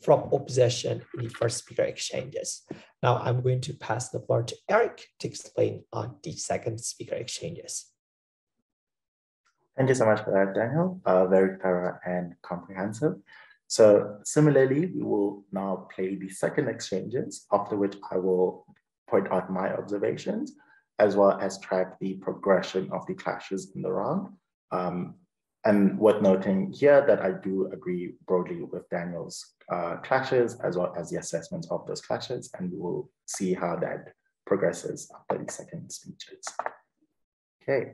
from opposition in the first speaker exchanges. Now I'm going to pass the floor to Eric to explain on the second speaker exchanges. Thank you so much for that, Daniel. Uh, very thorough and comprehensive. So similarly, we will now play the second exchanges, after which I will point out my observations, as well as track the progression of the clashes in the round. Um, and worth noting here that I do agree broadly with Daniel's uh, clashes as well as the assessment of those clashes, and we will see how that progresses after the second speeches. Okay,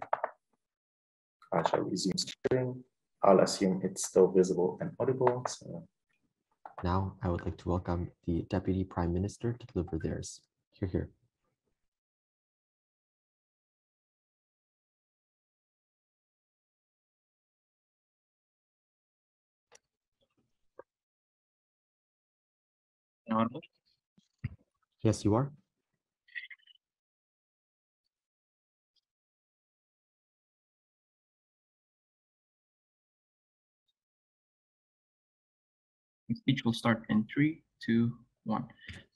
I shall resume sharing. I'll assume it's still visible and audible. So. Now I would like to welcome the Deputy Prime Minister to deliver theirs. Here, here. Audible? Yes, you are. speech will start in three, two, one.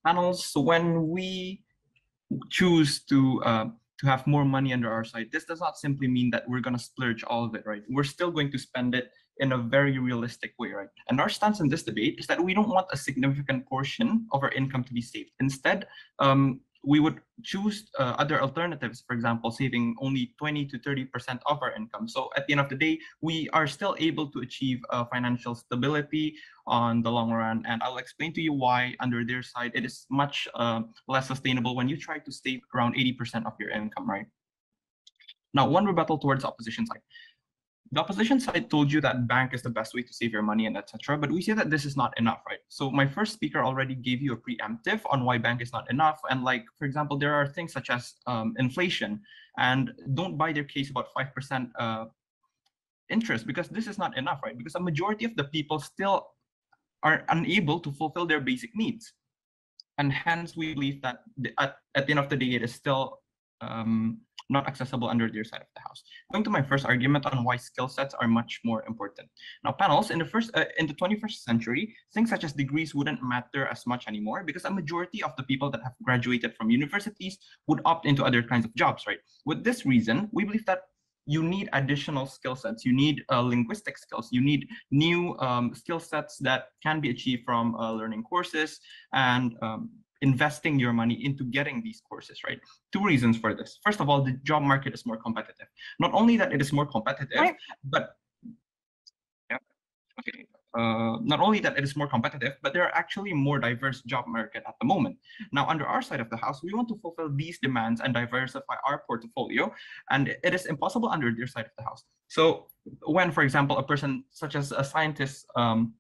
Panels, so when we choose to uh, to have more money under our side, this does not simply mean that we're going to splurge all of it, right? We're still going to spend it in a very realistic way, right? And our stance in this debate is that we don't want a significant portion of our income to be saved. Instead, um, we would choose uh, other alternatives, for example, saving only 20 to 30% of our income. So at the end of the day, we are still able to achieve uh, financial stability on the long run. And I'll explain to you why under their side, it is much uh, less sustainable when you try to save around 80% of your income, right? Now, one rebuttal towards opposition side the opposition side told you that bank is the best way to save your money and etc. But we say that this is not enough, right? So my first speaker already gave you a preemptive on why bank is not enough. And like, for example, there are things such as um, inflation and don't buy their case about 5% uh, interest because this is not enough, right? Because a majority of the people still are unable to fulfill their basic needs. And hence we believe that at, at the end of the day, it is still um, not accessible under their side of the house. Going to my first argument on why skill sets are much more important. Now, panels in the first uh, in the 21st century, things such as degrees wouldn't matter as much anymore because a majority of the people that have graduated from universities would opt into other kinds of jobs, right? With this reason, we believe that you need additional skill sets. You need uh, linguistic skills. You need new um, skill sets that can be achieved from uh, learning courses and um, investing your money into getting these courses, right? Two reasons for this. First of all, the job market is more competitive. Not only that it is more competitive, right. but yeah, okay. Uh, not only that it is more competitive, but there are actually more diverse job market at the moment. Now, under our side of the house, we want to fulfill these demands and diversify our portfolio, and it is impossible under their side of the house. So when, for example, a person such as a scientist um,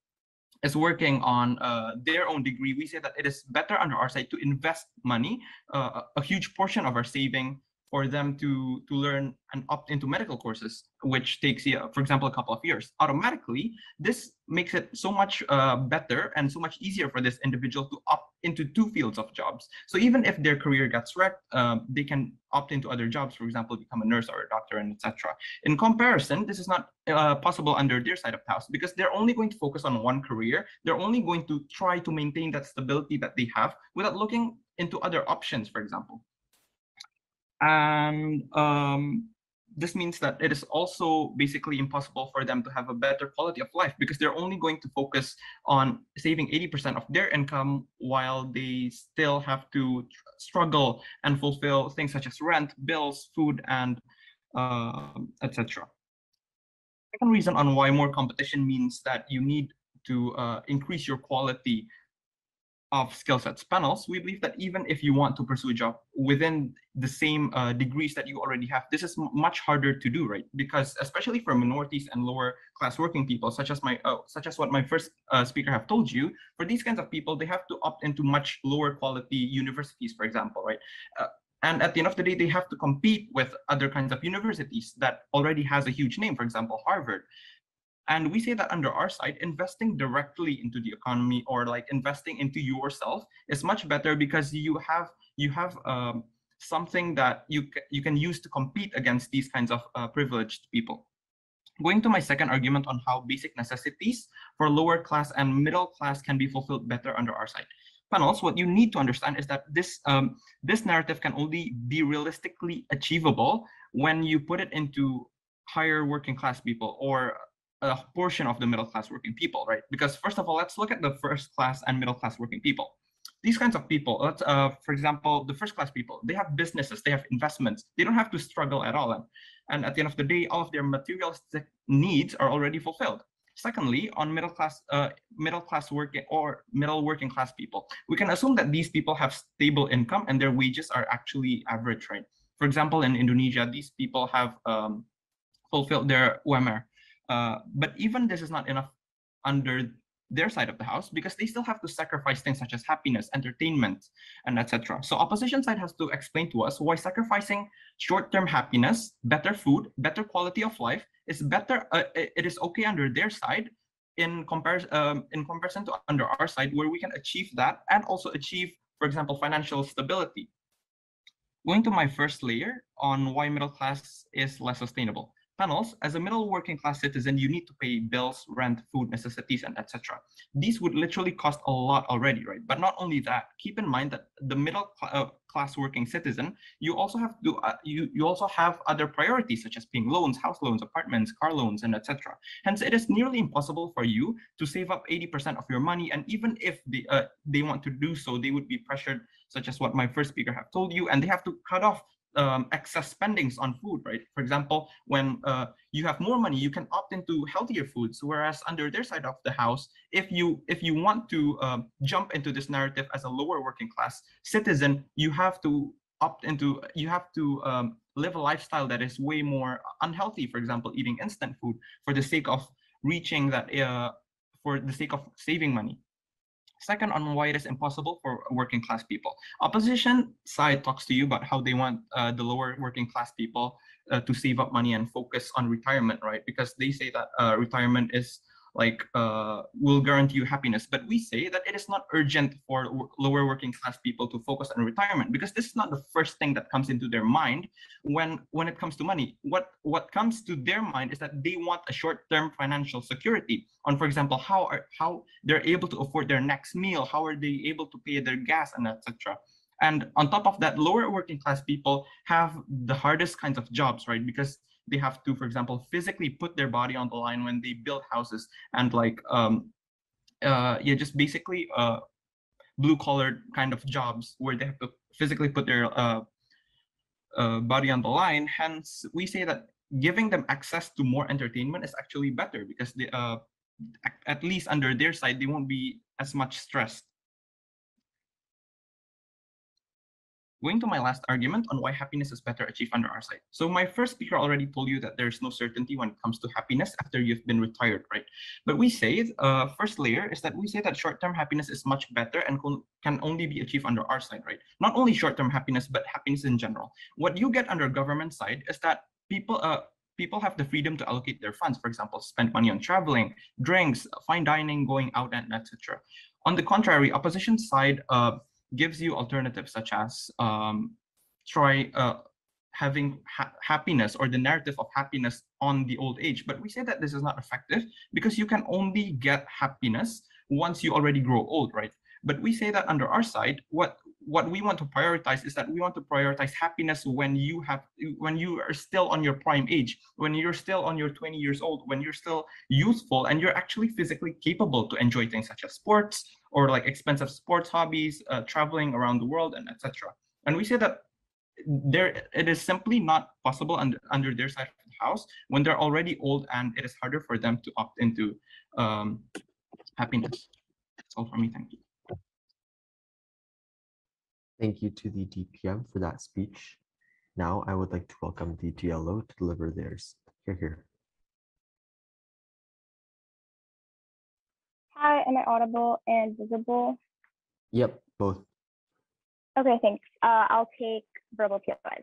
is working on uh, their own degree, we say that it is better under our side to invest money, uh, a huge portion of our saving for them to to learn and opt into medical courses which takes for example a couple of years. Automatically this makes it so much uh, better and so much easier for this individual to opt into two fields of jobs. So even if their career gets wrecked uh, they can opt into other jobs for example become a nurse or a doctor and etc in comparison this is not uh, possible under their side of the house because they're only going to focus on one career. They're only going to try to maintain that stability that they have without looking into other options for example and um, this means that it is also basically impossible for them to have a better quality of life because they're only going to focus on saving 80% of their income while they still have to struggle and fulfill things such as rent, bills, food, and uh, etc. Second reason on why more competition means that you need to uh, increase your quality of skill sets panels, we believe that even if you want to pursue a job within the same uh, degrees that you already have, this is much harder to do, right? Because especially for minorities and lower class working people, such as my, uh, such as what my first uh, speaker have told you, for these kinds of people, they have to opt into much lower quality universities, for example, right? Uh, and at the end of the day, they have to compete with other kinds of universities that already has a huge name, for example, Harvard. And we say that under our side, investing directly into the economy or like investing into yourself is much better because you have you have um, something that you you can use to compete against these kinds of uh, privileged people. Going to my second argument on how basic necessities for lower class and middle class can be fulfilled better under our side. Panels, what you need to understand is that this um, this narrative can only be realistically achievable when you put it into higher working class people or a portion of the middle class working people, right? Because first of all, let's look at the first class and middle class working people. These kinds of people, let's, uh, for example, the first class people, they have businesses, they have investments, they don't have to struggle at all. And, and at the end of the day, all of their materialistic needs are already fulfilled. Secondly, on middle class, uh, middle class working or middle working class people, we can assume that these people have stable income and their wages are actually average, right? For example, in Indonesia, these people have um, fulfilled their UMR, uh, but even this is not enough under their side of the house because they still have to sacrifice things such as happiness, entertainment, and etc. So opposition side has to explain to us why sacrificing short-term happiness, better food, better quality of life is better. Uh, it is okay under their side in comparison um, in comparison to under our side where we can achieve that and also achieve, for example, financial stability. Going to my first layer on why middle class is less sustainable panels, as a middle working class citizen, you need to pay bills, rent, food, necessities, and etc. These would literally cost a lot already, right? But not only that, keep in mind that the middle cl uh, class working citizen, you also have to uh, you you also have other priorities such as paying loans, house loans, apartments, car loans, and etc. Hence, it is nearly impossible for you to save up 80% of your money, and even if they uh, they want to do so, they would be pressured, such as what my first speaker have told you, and they have to cut off um, excess spendings on food, right? For example, when uh, you have more money, you can opt into healthier foods. Whereas under their side of the house, if you if you want to um, jump into this narrative as a lower working class citizen, you have to opt into you have to um, live a lifestyle that is way more unhealthy. For example, eating instant food for the sake of reaching that, uh, for the sake of saving money. Second, on why it is impossible for working class people. Opposition side talks to you about how they want uh, the lower working class people uh, to save up money and focus on retirement, right? Because they say that uh, retirement is like uh, will guarantee you happiness. But we say that it is not urgent for lower working class people to focus on retirement because this is not the first thing that comes into their mind when when it comes to money. What what comes to their mind is that they want a short-term financial security on, for example, how are how they're able to afford their next meal, how are they able to pay their gas and etc. And on top of that, lower working class people have the hardest kinds of jobs, right? Because they have to, for example, physically put their body on the line when they build houses and like, um, uh, yeah, just basically uh, blue collar kind of jobs where they have to physically put their uh, uh, body on the line. Hence, we say that giving them access to more entertainment is actually better because they, uh, at least under their side, they won't be as much stressed Going to my last argument on why happiness is better achieved under our side. So my first speaker already told you that there's no certainty when it comes to happiness after you've been retired, right? But we say, uh, first layer is that we say that short-term happiness is much better and can only be achieved under our side, right? Not only short-term happiness, but happiness in general. What you get under government side is that people, uh, people have the freedom to allocate their funds, for example, spend money on traveling, drinks, fine dining, going out, and etc. On the contrary, opposition side uh, gives you alternatives such as um, try uh, having ha happiness or the narrative of happiness on the old age. But we say that this is not effective because you can only get happiness once you already grow old, right? But we say that under our side, what what we want to prioritize is that we want to prioritize happiness when you have when you are still on your prime age, when you're still on your 20 years old, when you're still youthful and you're actually physically capable to enjoy things such as sports, or like expensive sports hobbies, uh, traveling around the world, and etc. And we say that there it is simply not possible under, under their side of the house when they're already old and it is harder for them to opt into um, happiness. That's all for me. Thank you. Thank you to the DPM for that speech. Now I would like to welcome the DLO to deliver theirs. Here, here. Hi, am I audible and visible? Yep, both. Okay, thanks. Uh, I'll take verbal POIs.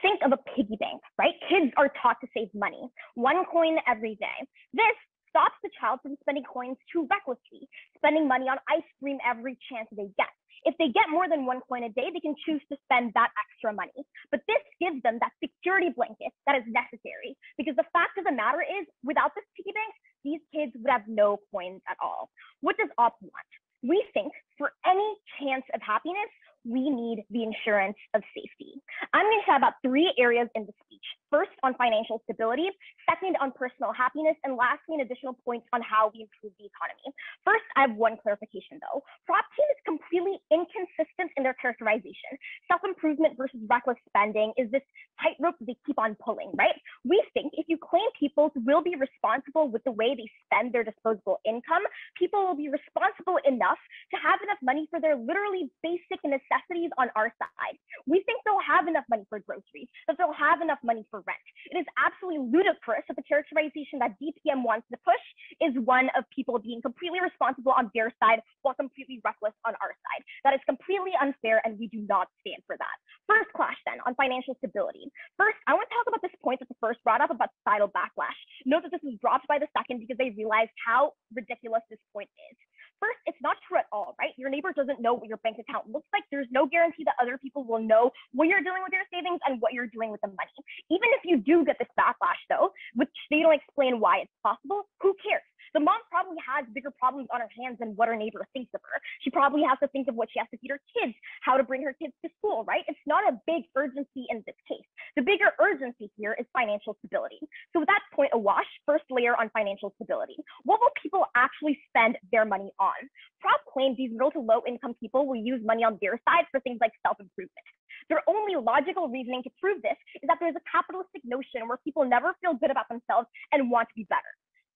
Think of a piggy bank, right? Kids are taught to save money, one coin every day. This stops the child from spending coins too recklessly, spending money on ice cream every chance they get. If they get more than one coin a day, they can choose to spend that extra money. But this gives them that security blanket that is necessary because the fact of the matter is, without this piggy bank, these kids would have no coins at all. What does OP want? We think for any chance of happiness, we need the insurance of safety. I'm going to chat about three areas in the speech. First, on financial stability, second, on personal happiness, and lastly, an additional point on how we improve the economy. First, I have one clarification though. Prop team is completely inconsistent in their characterization. Self-improvement versus reckless spending is this tightrope they keep on pulling, right? We think if you claim people will be responsible with the way they spend their disposable income, people will be responsible enough to have enough money for their literally basic necessities necessities on our side. We think they'll have enough money for groceries, that they'll have enough money for rent. It is absolutely ludicrous that the characterization that DPM wants to push is one of people being completely responsible on their side while completely reckless on our side. That is completely unfair and we do not stand for that. First clash then on financial stability. First, I want to talk about this point that the first brought up about societal backlash. Note that this was dropped by the second because they realized how ridiculous this point is. First, it's not true at all, right? Your neighbor doesn't know what your bank account looks like. There's no guarantee that other people will know what you're doing with your savings and what you're doing with the money. Even if you do get this backlash, though, which they don't explain why it's possible, who cares? The mom probably has bigger problems on her hands than what her neighbor thinks of her. She probably has to think of what she has to feed her kids, how to bring her kids to school, right? It's not a big urgency in this case. The bigger urgency here is financial stability. So with that point awash, first layer on financial stability. What will people actually spend their money on? Prop claims these middle to low income people will use money on their side for things like self-improvement. Their only logical reasoning to prove this is that there's a capitalistic notion where people never feel good about themselves and want to be better.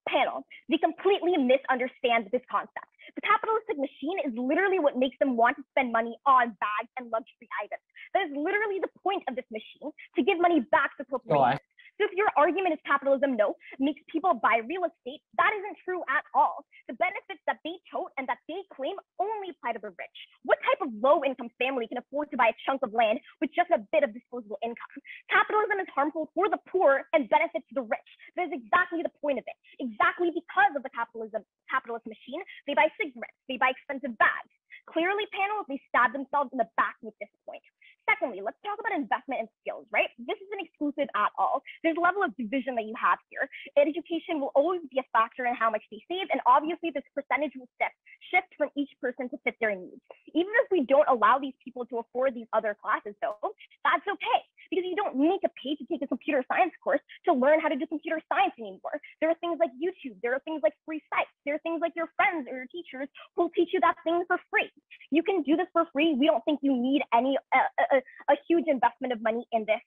Panel, they completely misunderstand this concept. The capitalistic machine is literally what makes them want to spend money on bags and luxury items. That is literally the point of this machine to give money back to corporations. So if your argument is capitalism, no, makes people buy real estate, that isn't true at all. The benefits that they tote and that they claim only apply to the rich. What type of low income family can afford to buy a chunk of land with just a bit of disposable income? Capitalism is harmful for the poor and benefits the rich. That is exactly the point of it. Exactly because of the capitalism capitalist machine, they buy cigarettes, they buy expensive bags. Clearly, panels, they stab themselves in the back with this point. Secondly, let's talk about investment and skills, right? This isn't exclusive at all. There's a level of division that you have here. Education will always be a factor in how much they save, and obviously this percentage will shift, shift from each person to fit their needs. Even if we don't allow these people to afford these other classes, though, that's okay because you don't need to pay to take a computer science course to learn how to do computer science anymore. There are things like YouTube, there are things like free sites, there are things like your friends or your teachers who'll teach you that thing for free. You can do this for free. We don't think you need any uh, a, a huge investment of money in this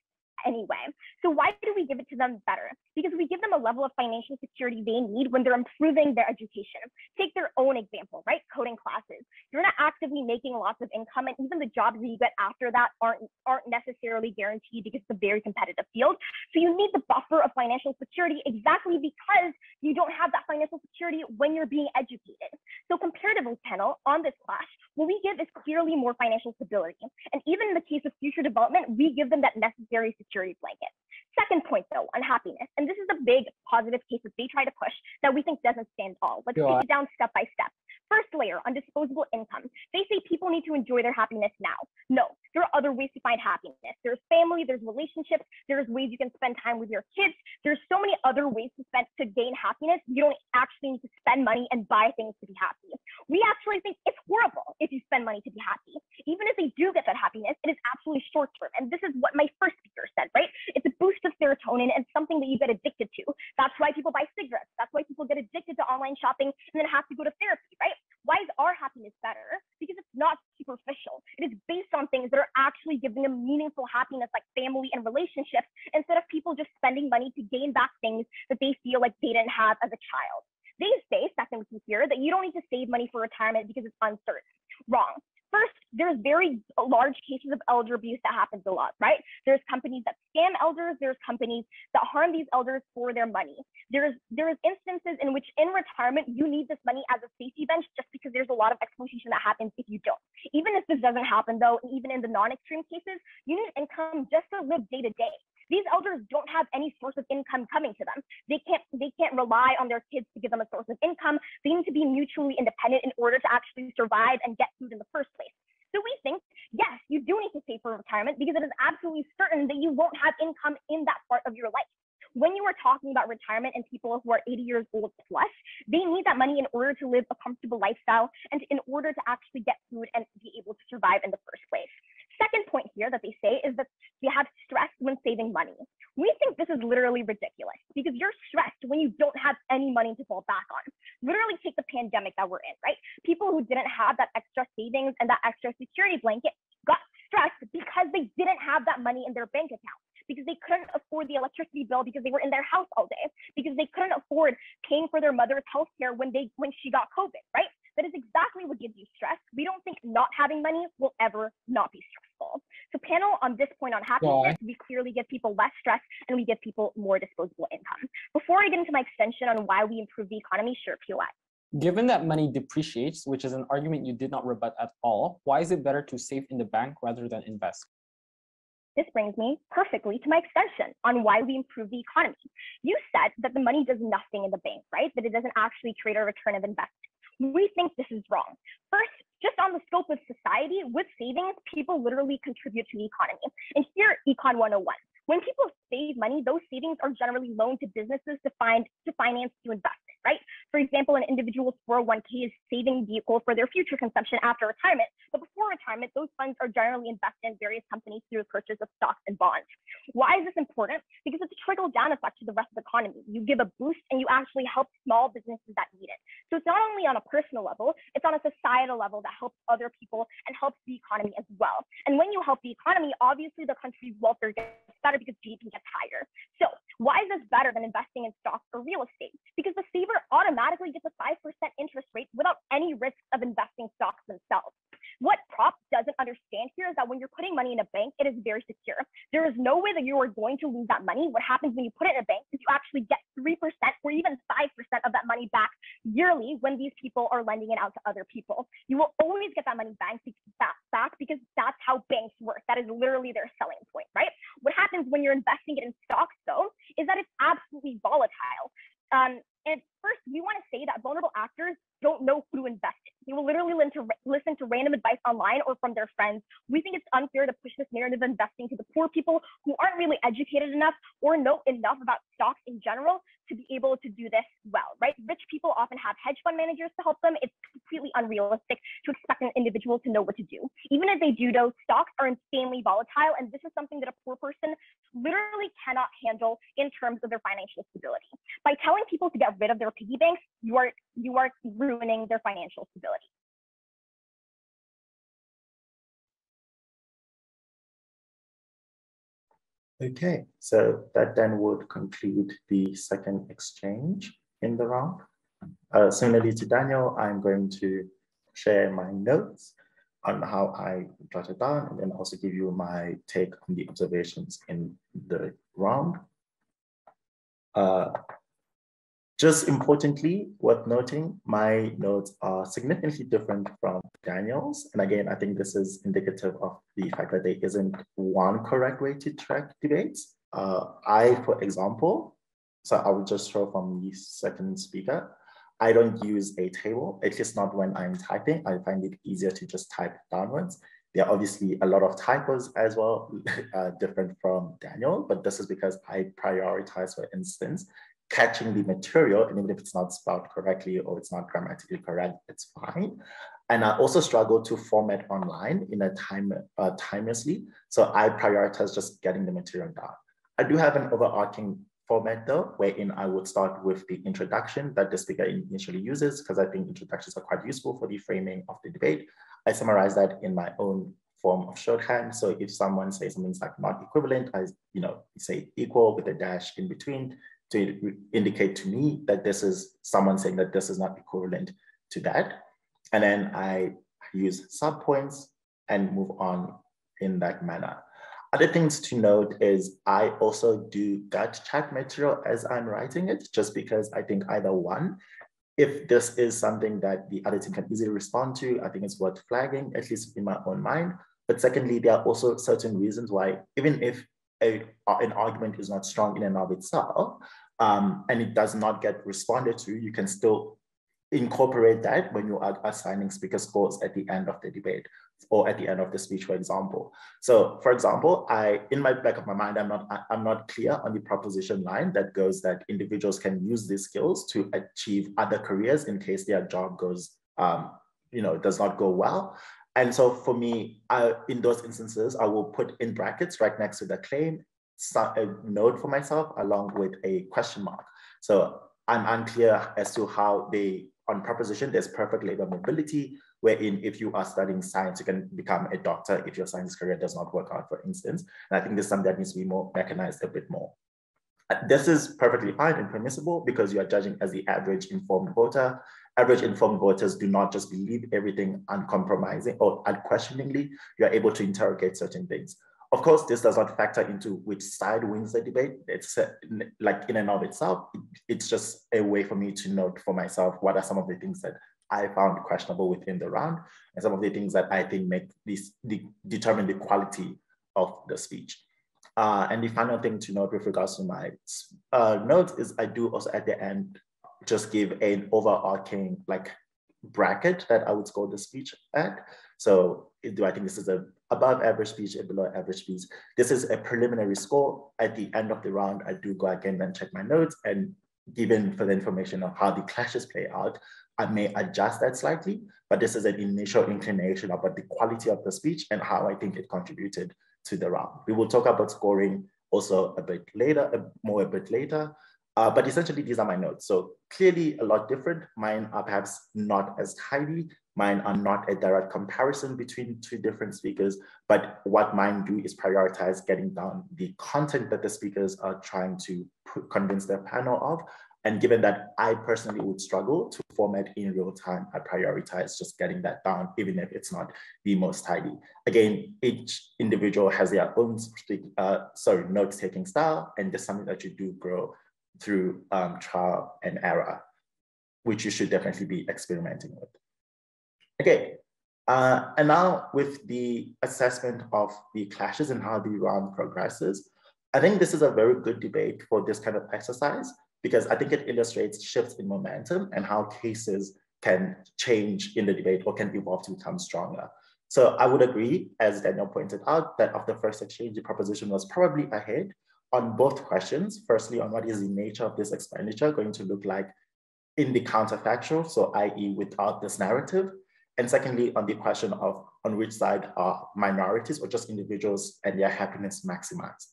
anyway. So why do we give it to them better? Because we give them a level of financial security they need when they're improving their education. Take their own example, right? Coding classes. You're not actively making lots of income, and even the jobs that you get after that aren't aren't necessarily guaranteed because it's a very competitive field. So you need the buffer of financial security exactly because you don't have that financial security when you're being educated. So comparatively, panel on this class, what we give is clearly more financial stability. And even in the case of future development, we give them that necessary security security blanket. Second point, though, on happiness, and this is a big positive case that they try to push that we think doesn't stand tall. Let's take it down step by step. First layer on disposable income. They say people need to enjoy their happiness now. No, there are other ways to find happiness. There's family, there's relationships, there's ways you can spend time with your kids. There's so many other ways to spend to gain happiness. You don't actually need to spend money and buy things to be happy. We actually think it's horrible if you spend money to be happy. Even if they do get that happiness, it is absolutely short term. And this is what my first speaker said, right? It's a boost of serotonin and something that you get addicted to. That's why people buy cigarettes. That's why people get addicted to online shopping and then have to go to therapy, right? Why is our happiness better? Because it's not superficial. It is based on things that are actually giving them meaningful happiness, like family and relationships, instead of people just spending money to gain back things that they feel like they didn't have as a child. They say, second here, that you don't need to save money for retirement because it's uncertain. Wrong. First, there's very large cases of elder abuse that happens a lot, right? There's companies that scam elders, there's companies that harm these elders for their money. There's there's instances in which in retirement you need this money as a safety bench just because there's a lot of exploitation that happens if you don't. Even if this doesn't happen though, even in the non-extreme cases, you need income just to live day to day. These elders don't have any source of income coming to them. They can't they can't rely on their kids to give them a source of income. They need to be mutually independent in order to actually survive and get food in the first place. So we think, yes, you do need to save for retirement because it is absolutely certain that you won't have income in that part of your life. When you are talking about retirement and people who are 80 years old plus, they need that money in order to live a comfortable lifestyle and in order to actually get food and be able to survive in the first place. Second point here that they say is that you have stress when saving money. We think this is literally ridiculous because you're stressed when you don't have any money to fall back on. Literally take the pandemic that we're in, right? People who didn't have that extra savings and that extra security blanket got stressed because they didn't have that money in their bank account because they couldn't afford the electricity bill because they were in their house all day because they couldn't afford paying for their mother's health care when they when she got covid right that is exactly what gives you stress we don't think not having money will ever not be panel on this point on happiness we clearly give people less stress and we give people more disposable income before i get into my extension on why we improve the economy sure poi Given that money depreciates, which is an argument you did not rebut at all, why is it better to save in the bank rather than invest? This brings me perfectly to my extension on why we improve the economy. You said that the money does nothing in the bank, right? That it doesn't actually create a return of investment. We think this is wrong. First, just on the scope of society, with savings, people literally contribute to the economy. And here, Econ 101. When people save money, those savings are generally loaned to businesses to find to finance new investment, right? For example, an individual's 401k is saving vehicle for their future consumption after retirement. But before retirement, those funds are generally invested in various companies through the purchase of stocks and bonds. Why is this important? Because it's a trickle down effect to the rest of the economy. You give a boost and you actually help small businesses that need it. So it's not only on a personal level, it's on a societal level that helps other people and helps the economy as well. And when you help the economy, obviously the country's welfare gets better because GDP gets higher. So why is this better than investing in stocks or real estate? Because the saver right, without any risks of investing stocks themselves. What prop doesn't understand here is that when you're putting money in a bank, it is very secure. There is no way that you are going to lose that money. What happens when you put it in a bank is you actually get 3% or even 5% of that money back yearly when these people are lending it out to other people. You will always get that money back, back because that's how banks work. That is literally their selling point, right? What happens when you're investing it in stocks, though, is that it's absolutely volatile. Um, and first, we want to say that vulnerable actors don't know who to invest in. They will literally listen to, listen to random advice online or from their friends. We think it's unfair to push this narrative of investing to the poor people who aren't really educated enough or know enough about stocks in general to be able to do this well, right? Rich people often have hedge fund managers to help them. It's completely unrealistic to expect an individual to know what to do. Even if they do, though, stocks are insanely volatile, and this is something that a poor person literally cannot handle in terms of their financial stability. By telling people to get rid of their piggy banks, you are you are ruining their financial stability. Okay, so that then would conclude the second exchange in the round. Uh, similarly to Daniel, I'm going to share my notes on how I jotted down and then also give you my take on the observations in the round. Uh, just importantly, worth noting, my notes are significantly different from Daniel's. And again, I think this is indicative of the fact that there isn't one correct way to track debates. Uh, I, for example, so I will just show from the second speaker, I don't use a table, at least not when I'm typing. I find it easier to just type downwards. There are obviously a lot of typos as well, uh, different from Daniel, but this is because I prioritize, for instance, catching the material, and even if it's not spelled correctly or it's not grammatically correct, it's fine. And I also struggle to format online in a time uh, timelessly. So I prioritize just getting the material down. I do have an overarching format though, wherein I would start with the introduction that the speaker initially uses, because I think introductions are quite useful for the framing of the debate. I summarize that in my own form of shorthand. So if someone says something's like not equivalent, I you know say equal with a dash in between to indicate to me that this is someone saying that this is not equivalent to that. And then I use subpoints and move on in that manner. Other things to note is I also do gut chat material as I'm writing it, just because I think either one, if this is something that the other team can easily respond to, I think it's worth flagging, at least in my own mind. But secondly, there are also certain reasons why, even if a, an argument is not strong in and of itself, um, and it does not get responded to, you can still incorporate that when you are assigning speaker scores at the end of the debate or at the end of the speech, for example. So for example, I, in my back of my mind, I'm not, I'm not clear on the proposition line that goes that individuals can use these skills to achieve other careers in case their job goes, um, you know, does not go well. And so for me, I, in those instances, I will put in brackets right next to the claim, a note for myself along with a question mark. So I'm unclear as to how they, on proposition, there's perfect labor mobility, wherein if you are studying science, you can become a doctor if your science career does not work out, for instance. And I think this is something that needs to be more mechanized a bit more. This is perfectly fine and permissible because you are judging as the average informed voter average informed voters do not just believe everything uncompromising or unquestioningly, you are able to interrogate certain things. Of course, this does not factor into which side wins the debate. It's uh, like in and of itself, it's just a way for me to note for myself what are some of the things that I found questionable within the round and some of the things that I think make this de determine the quality of the speech. Uh, and the final thing to note with regards to my uh, notes is I do also at the end just give an overarching like bracket that I would score the speech at. So do I think this is a above average speech, a below average speech? This is a preliminary score. At the end of the round, I do go again and check my notes and given further information of how the clashes play out, I may adjust that slightly, but this is an initial inclination about the quality of the speech and how I think it contributed to the round. We will talk about scoring also a bit later, more a bit later, uh, but essentially, these are my notes. So clearly a lot different. Mine are perhaps not as tidy. Mine are not a direct comparison between two different speakers, but what mine do is prioritize getting down the content that the speakers are trying to convince their panel of. And given that I personally would struggle to format in real time, I prioritize just getting that down, even if it's not the most tidy. Again, each individual has their own, uh, sorry, note-taking style, and there's something that you do grow through um, trial and error, which you should definitely be experimenting with. Okay, uh, and now with the assessment of the clashes and how the round progresses, I think this is a very good debate for this kind of exercise because I think it illustrates shifts in momentum and how cases can change in the debate or can evolve to become stronger. So I would agree, as Daniel pointed out, that of the first exchange, the proposition was probably ahead on both questions. Firstly, on what is the nature of this expenditure going to look like in the counterfactual, so i.e. without this narrative. And secondly, on the question of on which side are minorities or just individuals and their happiness maximized.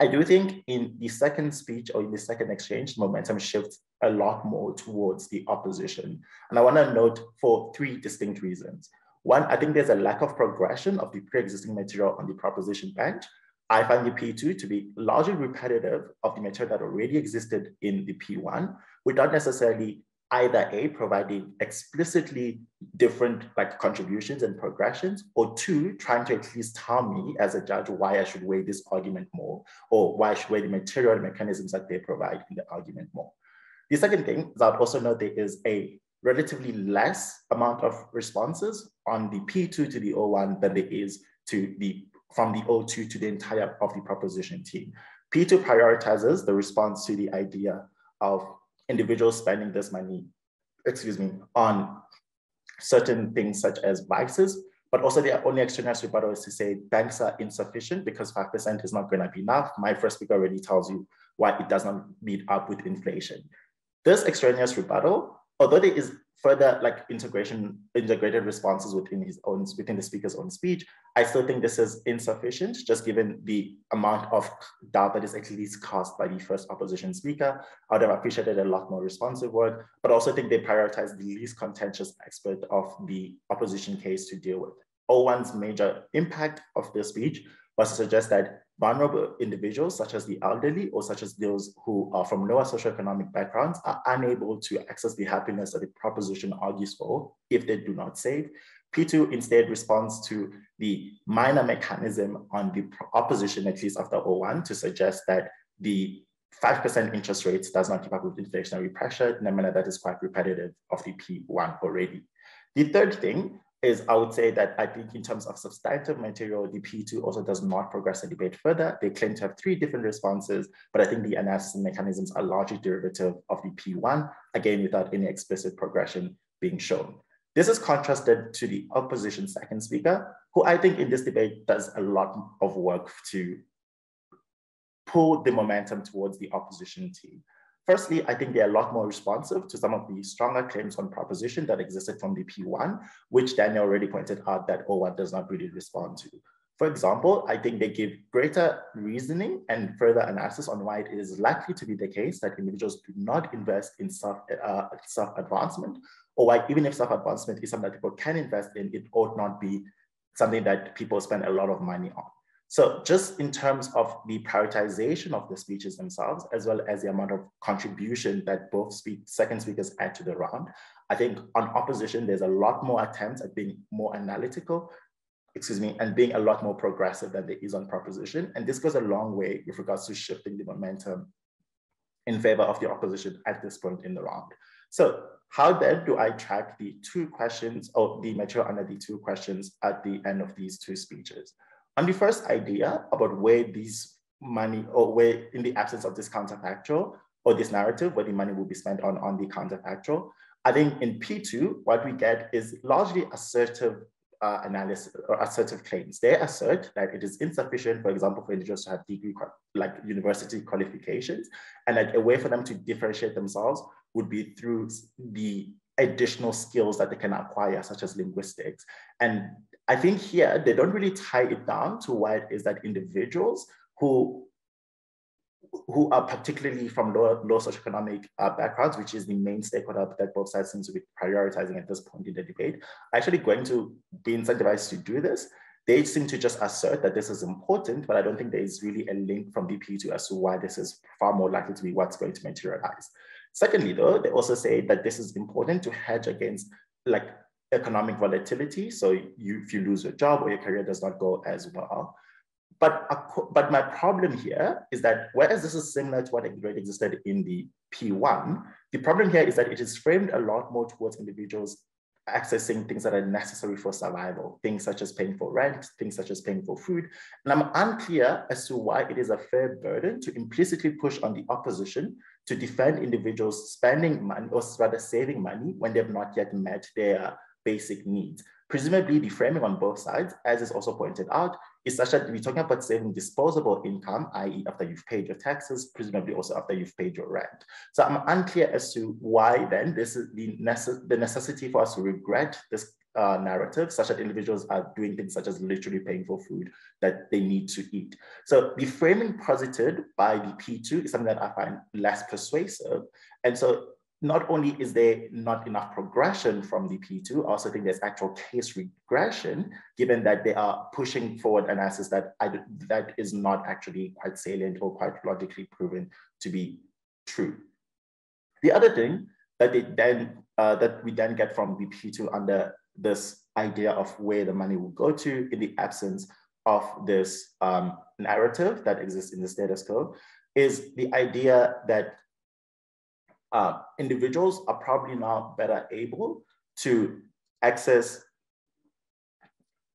I do think in the second speech or in the second exchange, momentum shifts a lot more towards the opposition. And I want to note for three distinct reasons. One, I think there's a lack of progression of the pre-existing material on the proposition bench. I find the P2 to be largely repetitive of the material that already existed in the P1 without necessarily either A, providing explicitly different like contributions and progressions, or two, trying to at least tell me as a judge why I should weigh this argument more, or why I should weigh the material mechanisms that they provide in the argument more. The second thing is I'd also note there is a relatively less amount of responses on the P2 to the O1 than there is to the from the O2 to the entire of the proposition team. P2 prioritizes the response to the idea of individuals spending this money, excuse me, on certain things such as vices, but also the only extraneous rebuttal is to say banks are insufficient because 5% is not going to be enough. My first speaker already tells you why it does not meet up with inflation. This extraneous rebuttal, although there is further like integration, integrated responses within his own, within the speaker's own speech, I still think this is insufficient, just given the amount of doubt that is at least caused by the first opposition speaker. I would have appreciated a lot more responsive work, but also think they prioritize the least contentious aspect of the opposition case to deal with. O1's major impact of the speech was to suggest that vulnerable individuals, such as the elderly or such as those who are from lower socioeconomic backgrounds, are unable to access the happiness that the proposition argues for if they do not save. P2 instead responds to the minor mechanism on the opposition, at least after O1, to suggest that the 5% interest rates does not keep up with inflationary pressure in a manner that is quite repetitive of the P1 already. The third thing is I would say that I think in terms of substantive material, the P2 also does not progress the debate further. They claim to have three different responses, but I think the analysis mechanisms are largely derivative of the P1, again, without any explicit progression being shown. This is contrasted to the opposition second speaker, who I think in this debate does a lot of work to pull the momentum towards the opposition team. Firstly, I think they're a lot more responsive to some of the stronger claims on proposition that existed from the P1, which Daniel already pointed out that O1 does not really respond to. For example, I think they give greater reasoning and further analysis on why it is likely to be the case that individuals do not invest in self, uh, self-advancement, or why even if self-advancement is something that people can invest in, it ought not be something that people spend a lot of money on. So just in terms of the prioritization of the speeches themselves, as well as the amount of contribution that both speak, second speakers add to the round, I think on opposition, there's a lot more attempts at being more analytical, excuse me, and being a lot more progressive than there is on proposition. And this goes a long way with regards to shifting the momentum in favor of the opposition at this point in the round. So how then do I track the two questions or the material under the two questions at the end of these two speeches? On the first idea about where these money or where in the absence of this counterfactual or this narrative where the money will be spent on, on the counterfactual, I think in P2, what we get is largely assertive uh, analysis or assertive claims. They assert that it is insufficient, for example, for individuals to have degree like university qualifications, and that a way for them to differentiate themselves would be through the additional skills that they can acquire, such as linguistics. And I think here they don't really tie it down to why it is that individuals who who are particularly from low, low socioeconomic uh, backgrounds, which is the main stakeholder that both sides seem to be prioritizing at this point in the debate, actually going to be incentivized to do this. They seem to just assert that this is important, but I don't think there is really a link from DP to as to why this is far more likely to be what's going to materialize. Secondly, though, they also say that this is important to hedge against like economic volatility. So you, if you lose your job or your career does not go as well. But, but my problem here is that whereas this is similar to what existed in the P1, the problem here is that it is framed a lot more towards individuals accessing things that are necessary for survival, things such as paying for rent, things such as paying for food. And I'm unclear as to why it is a fair burden to implicitly push on the opposition to defend individuals spending money or rather saving money when they've not yet met their basic needs. Presumably the framing on both sides, as is also pointed out, is such that we're talking about saving disposable income, i.e. after you've paid your taxes, presumably also after you've paid your rent. So I'm unclear as to why then this is the, necess the necessity for us to regret this uh, narrative, such that individuals are doing things such as literally paying for food that they need to eat. So the framing posited by the P2 is something that I find less persuasive. And so not only is there not enough progression from the P2, I also think there's actual case regression, given that they are pushing forward analysis that, I, that is not actually quite salient or quite logically proven to be true. The other thing that, they then, uh, that we then get from the P2 under this idea of where the money will go to in the absence of this um, narrative that exists in the status quo is the idea that uh, individuals are probably now better able to access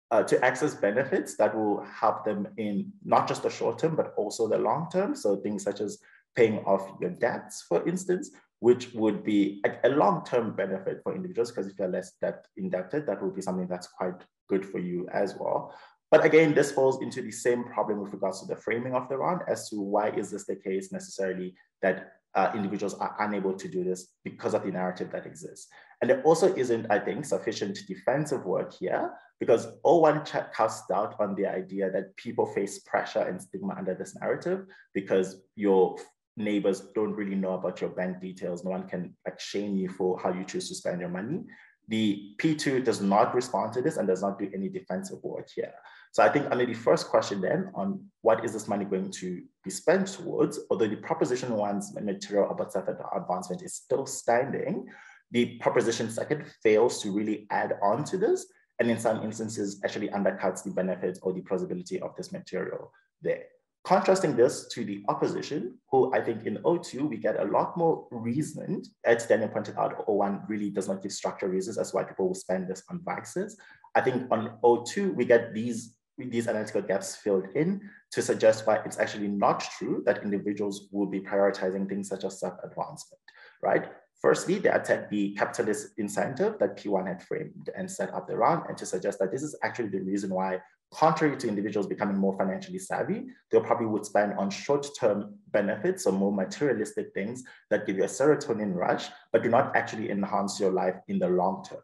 uh, to access benefits that will help them in not just the short term, but also the long term. So things such as paying off your debts, for instance, which would be a, a long-term benefit for individuals because if you're less debt indebted, that would be something that's quite good for you as well. But again, this falls into the same problem with regards to the framing of the round as to why is this the case necessarily that uh, individuals are unable to do this because of the narrative that exists. And there also isn't, I think, sufficient defensive work here because O1 casts doubt on the idea that people face pressure and stigma under this narrative because your neighbors don't really know about your bank details. No one can like shame you for how you choose to spend your money. The P2 does not respond to this and does not do any defensive work here. So I think under the first question then on what is this money going to be spent towards, although the proposition one's material about self-advancement is still standing, the proposition second fails to really add on to this, and in some instances actually undercuts the benefits or the plausibility of this material there. Contrasting this to the opposition, who I think in O2, we get a lot more reasoned. as Daniel pointed out, O1 really does not give structural reasons as why people will spend this on vaccines. I think on O2, we get these, these analytical gaps filled in to suggest why it's actually not true that individuals will be prioritizing things such as self-advancement, right? Firstly, they attack the capitalist incentive that P1 had framed and set up the round and to suggest that this is actually the reason why contrary to individuals becoming more financially savvy, they probably would spend on short-term benefits or more materialistic things that give you a serotonin rush, but do not actually enhance your life in the long term.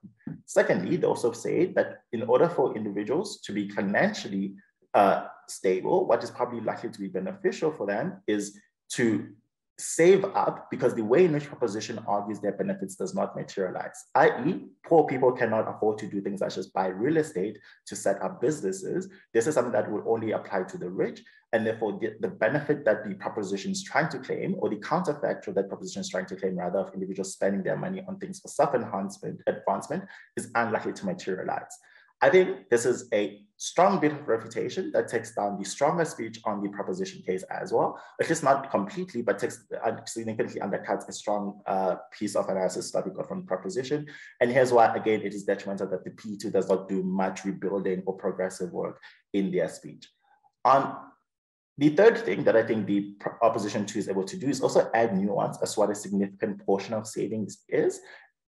Secondly, they also say that in order for individuals to be financially uh, stable, what is probably likely to be beneficial for them is to save up because the way in which proposition argues their benefits does not materialize, i.e., poor people cannot afford to do things such as buy real estate to set up businesses. This is something that would only apply to the rich. And therefore, the, the benefit that the proposition is trying to claim, or the counterfactual that proposition is trying to claim, rather, of individuals spending their money on things for self enhancement, advancement, is unlikely to materialize. I think this is a strong bit of refutation that takes down the stronger speech on the proposition case as well. At least not completely, but takes uh, significantly undercuts a strong uh, piece of analysis that we got from the proposition. And here's why, again, it is detrimental that the P2 does not do much rebuilding or progressive work in their speech. On the third thing that I think the opposition two is able to do is also add nuance as what a significant portion of savings is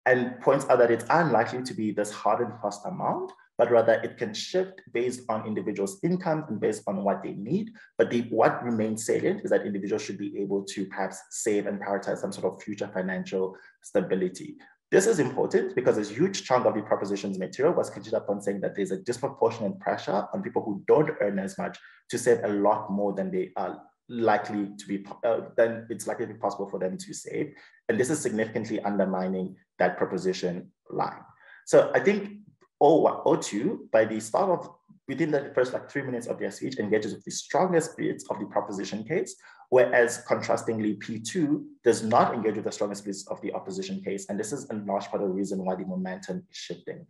and points out that it's unlikely to be this hard and fast amount, but rather it can shift based on individuals' income and based on what they need. But the, what remains salient is that individuals should be able to perhaps save and prioritize some sort of future financial stability. This is important because a huge chunk of the proposition's material was contingent upon saying that there's a disproportionate pressure on people who don't earn as much to save a lot more than they are likely to be, uh, then it's likely to be possible for them to save. And this is significantly undermining that proposition line. So I think O2, by the start of within the first like three minutes of their speech engages with the strongest bits of the proposition case, whereas contrastingly, P2 does not engage with the strongest bits of the opposition case. And this is in large part of the reason why the momentum is shifting.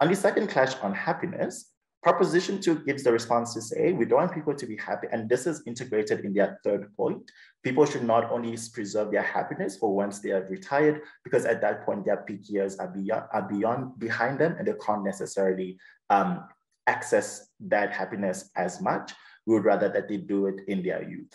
On the second clash on happiness, Proposition two gives the response to say, we don't want people to be happy. And this is integrated in their third point. People should not only preserve their happiness for once they have retired, because at that point, their peak years are beyond, are beyond behind them and they can't necessarily um, access that happiness as much. We would rather that they do it in their youth.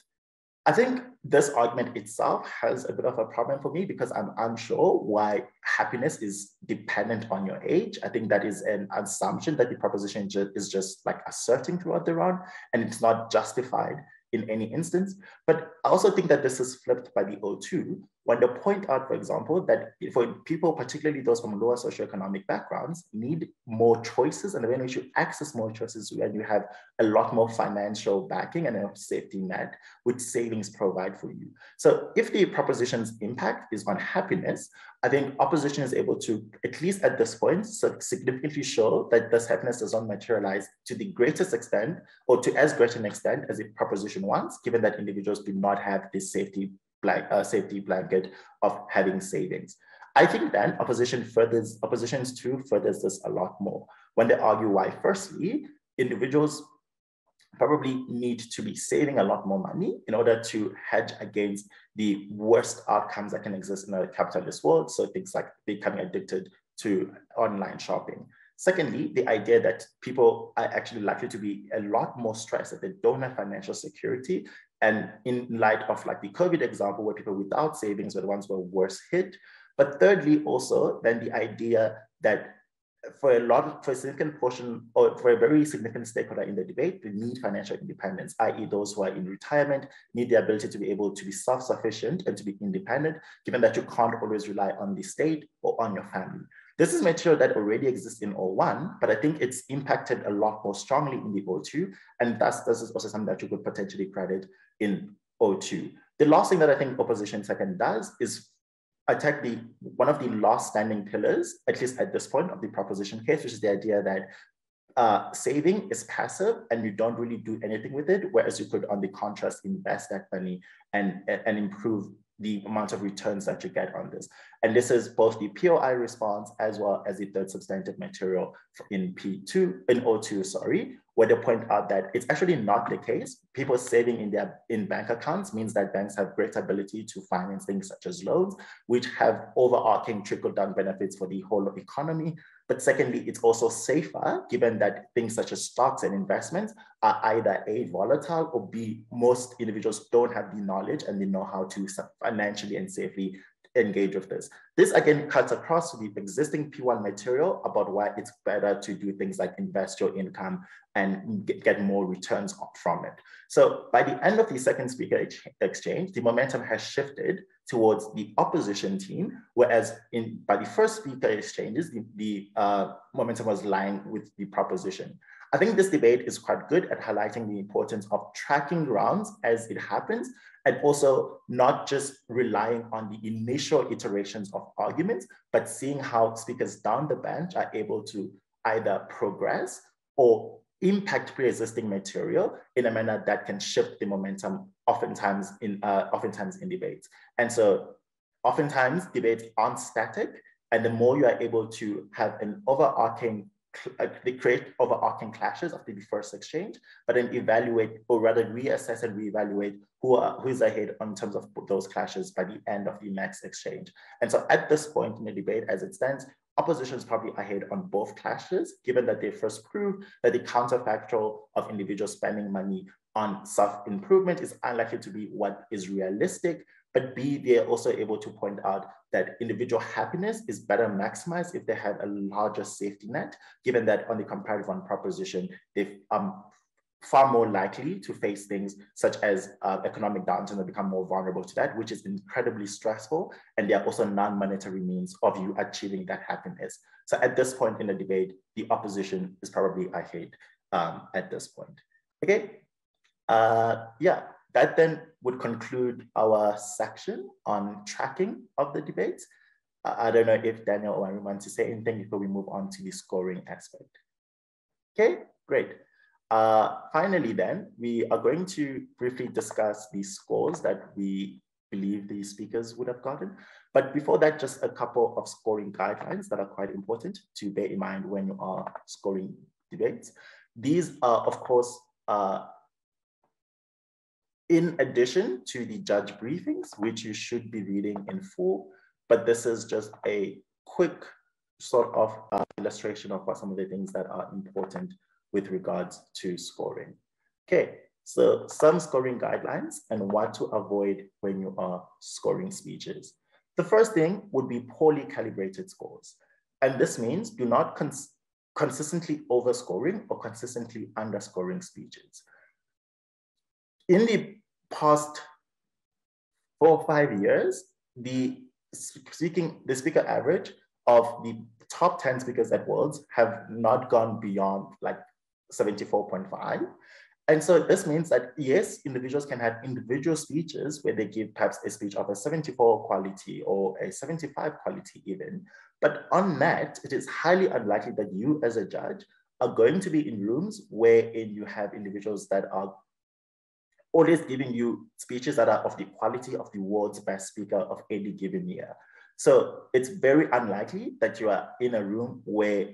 I think this argument itself has a bit of a problem for me because I'm unsure why happiness is dependent on your age. I think that is an assumption that the proposition is just like asserting throughout the round and it's not justified in any instance. But I also think that this is flipped by the O2 when they point out, for example, that for people, particularly those from lower socioeconomic backgrounds, need more choices. And when you access more choices when you have a lot more financial backing and a safety net, which savings provide for you. So if the proposition's impact is on happiness, I think opposition is able to, at least at this point, significantly show that this happiness does not materialize to the greatest extent or to as great an extent as the proposition wants, given that individuals do not have this safety blank, uh, safety blanket of having savings. I think then opposition furthers, oppositions to furthers this a lot more when they argue why firstly, individuals probably need to be saving a lot more money in order to hedge against the worst outcomes that can exist in a capitalist world. So things like becoming addicted to online shopping. Secondly, the idea that people are actually likely to be a lot more stressed that they don't have financial security. And in light of like the COVID example, where people without savings were the ones who were worse hit. But thirdly, also then the idea that for a lot, for a significant portion, or for a very significant stakeholder in the debate, they need financial independence, i.e. those who are in retirement need the ability to be able to be self-sufficient and to be independent, given that you can't always rely on the state or on your family. This is material that already exists in O1, but I think it's impacted a lot more strongly in the O2, and thus this is also something that you could potentially credit in O2. The last thing that I think opposition second does is attack the one of the last standing pillars, at least at this point of the proposition case, which is the idea that uh, saving is passive and you don't really do anything with it, whereas you could, on the contrast, invest that money and, and improve the amount of returns that you get on this. And this is both the POI response as well as the third substantive material in P2, in O2, sorry, where they point out that it's actually not the case. People saving in their in bank accounts means that banks have great ability to finance things such as loans, which have overarching trickle down benefits for the whole economy, but secondly, it's also safer given that things such as stocks and investments are either A, volatile or B, most individuals don't have the knowledge and the know-how to financially and safely engage with this. This again cuts across the existing P1 material about why it's better to do things like invest your income and get more returns from it. So by the end of the second speaker exchange, the momentum has shifted towards the opposition team, whereas in by the first speaker exchanges, the, the uh, momentum was lying with the proposition. I think this debate is quite good at highlighting the importance of tracking rounds as it happens, and also not just relying on the initial iterations of arguments, but seeing how speakers down the bench are able to either progress or impact pre-existing material in a manner that can shift the momentum oftentimes in uh, oftentimes in debates. And so oftentimes debates aren't static and the more you are able to have an overarching Uh, they create overarching clashes after the first exchange, but then evaluate or rather reassess and reevaluate who, are, who is ahead in terms of those clashes by the end of the next exchange. And so at this point in the debate, as it stands, opposition is probably ahead on both clashes, given that they first proved that the counterfactual of individuals spending money on self-improvement is unlikely to be what is realistic, but B, they're also able to point out that individual happiness is better maximized if they have a larger safety net, given that on the comparative one proposition, they've um, far more likely to face things such as uh, economic downturn and become more vulnerable to that, which is incredibly stressful. And there are also non-monetary means of you achieving that happiness. So at this point in the debate, the opposition is probably ahead um, at this point. Okay, uh, yeah, that then would conclude our section on tracking of the debates. I don't know if Daniel or anyone wants to say anything before we move on to the scoring aspect. Okay, great. Uh, finally, then, we are going to briefly discuss the scores that we believe the speakers would have gotten. But before that, just a couple of scoring guidelines that are quite important to bear in mind when you are scoring debates. These are, of course, uh, in addition to the judge briefings, which you should be reading in full, but this is just a quick sort of uh, illustration of what some of the things that are important with regards to scoring. Okay, so some scoring guidelines and what to avoid when you are scoring speeches. The first thing would be poorly calibrated scores. And this means do not cons consistently overscoring or consistently underscoring speeches. In the past four or five years, the speaking, the speaker average of the top 10 speakers at Worlds have not gone beyond like 74.5. And so this means that yes, individuals can have individual speeches where they give perhaps a speech of a 74 quality or a 75 quality even. But on that, it is highly unlikely that you as a judge are going to be in rooms wherein you have individuals that are always giving you speeches that are of the quality of the world's best speaker of any given year. So it's very unlikely that you are in a room where,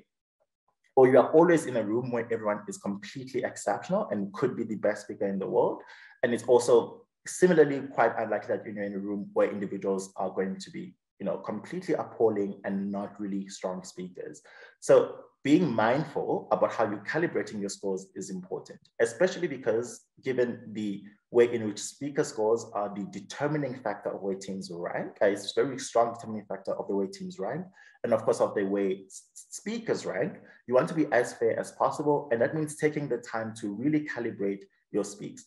or you are always in a room where everyone is completely exceptional and could be the best speaker in the world. And it's also similarly quite unlikely that you're in a room where individuals are going to be you know, completely appalling and not really strong speakers. So being mindful about how you're calibrating your scores is important, especially because given the way in which speaker scores are the determining factor of where teams rank, it's a very strong determining factor of the way teams rank, and of course of the way speakers rank, you want to be as fair as possible, and that means taking the time to really calibrate your speaks.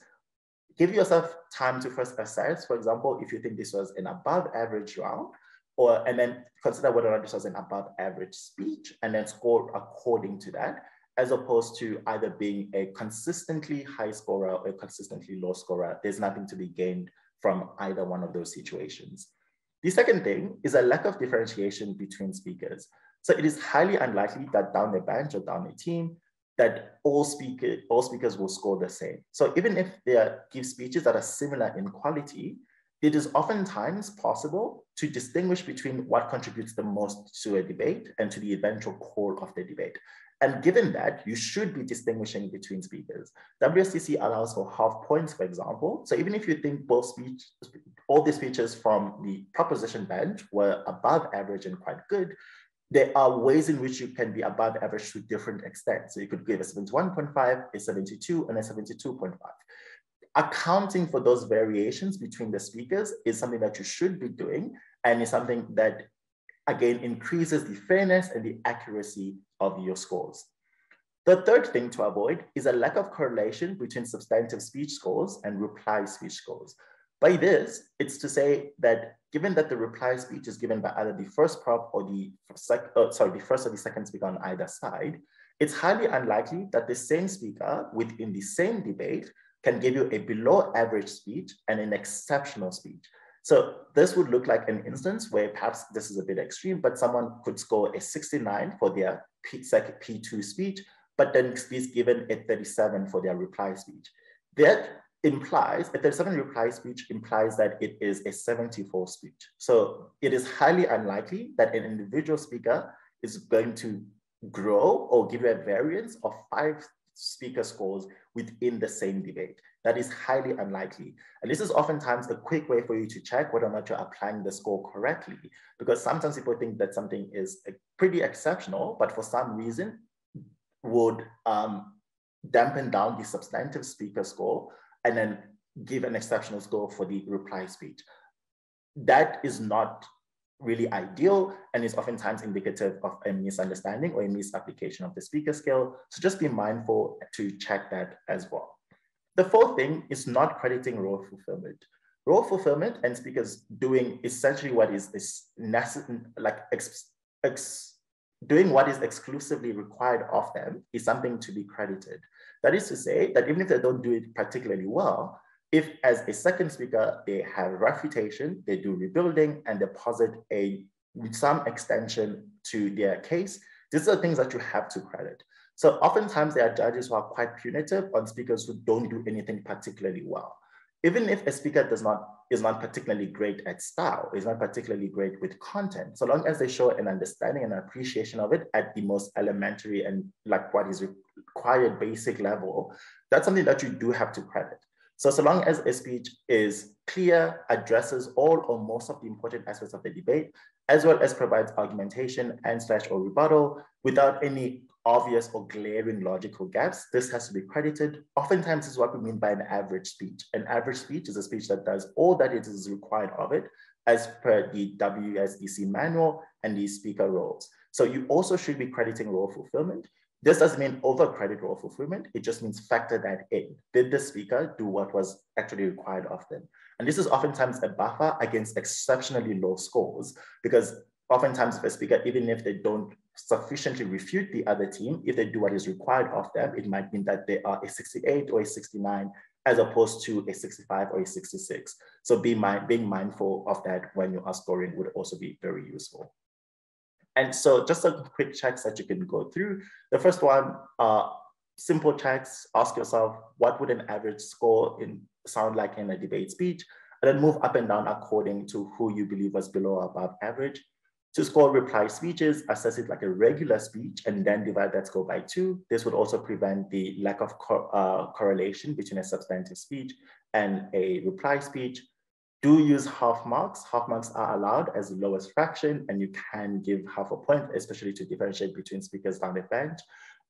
Give yourself time to first assess, for example, if you think this was an above average round, or and then consider whether or not this was an above average speech and then score according to that, as opposed to either being a consistently high scorer or a consistently low scorer. There's nothing to be gained from either one of those situations. The second thing is a lack of differentiation between speakers. So it is highly unlikely that down the bench or down a team, that all, speaker, all speakers will score the same. So even if they give speeches that are similar in quality, it is oftentimes possible to distinguish between what contributes the most to a debate and to the eventual core of the debate. And given that, you should be distinguishing between speakers. WSDC allows for half points, for example. So even if you think both speech, all the speeches from the proposition bench were above average and quite good, there are ways in which you can be above average to different extents. So you could give a 71.5, a 72, and a 72.5 accounting for those variations between the speakers is something that you should be doing and is something that again increases the fairness and the accuracy of your scores. The third thing to avoid is a lack of correlation between substantive speech scores and reply speech scores. By this, it's to say that given that the reply speech is given by either the first prop or the sec, uh, sorry, the first or the second speaker on either side, it's highly unlikely that the same speaker within the same debate can give you a below average speed and an exceptional speed. So this would look like an instance where perhaps this is a bit extreme, but someone could score a 69 for their P, P2 speed, but then is given a 37 for their reply speech. That implies, a 37 reply speech implies that it is a 74 speech. So it is highly unlikely that an individual speaker is going to grow or give you a variance of five speaker scores within the same debate. That is highly unlikely. And this is oftentimes a quick way for you to check whether or not you're applying the score correctly, because sometimes people think that something is pretty exceptional, but for some reason would um, dampen down the substantive speaker score and then give an exceptional score for the reply speech. That is not really ideal and is oftentimes indicative of a misunderstanding or a misapplication of the speaker skill. So just be mindful to check that as well. The fourth thing is not crediting role fulfillment. Role fulfillment and speakers doing essentially what is, is like ex, ex, doing what is exclusively required of them is something to be credited. That is to say that even if they don't do it particularly well, if as a second speaker, they have refutation, they do rebuilding and deposit a some extension to their case, these are things that you have to credit. So oftentimes there are judges who are quite punitive on speakers who don't do anything particularly well. Even if a speaker does not is not particularly great at style, is not particularly great with content, so long as they show an understanding and appreciation of it at the most elementary and like what is required basic level, that's something that you do have to credit. So, so long as a speech is clear, addresses all or most of the important aspects of the debate, as well as provides argumentation and slash or rebuttal without any obvious or glaring logical gaps, this has to be credited. Oftentimes is what we mean by an average speech. An average speech is a speech that does all that it is required of it as per the WSDC manual and the speaker roles. So you also should be crediting role fulfillment. This doesn't mean over credit role fulfillment. It just means factor that in. Did the speaker do what was actually required of them? And this is oftentimes a buffer against exceptionally low scores because oftentimes if a speaker, even if they don't sufficiently refute the other team, if they do what is required of them, it might mean that they are a 68 or a 69 as opposed to a 65 or a 66. So be mind, being mindful of that when you are scoring would also be very useful. And so just some quick checks that you can go through. The first one, uh, simple checks, ask yourself, what would an average score in sound like in a debate speech? And then move up and down according to who you believe was below or above average. To score reply speeches, assess it like a regular speech and then divide that score by two. This would also prevent the lack of co uh, correlation between a substantive speech and a reply speech do use half marks. Half marks are allowed as the lowest fraction, and you can give half a point, especially to differentiate between speakers down the bench.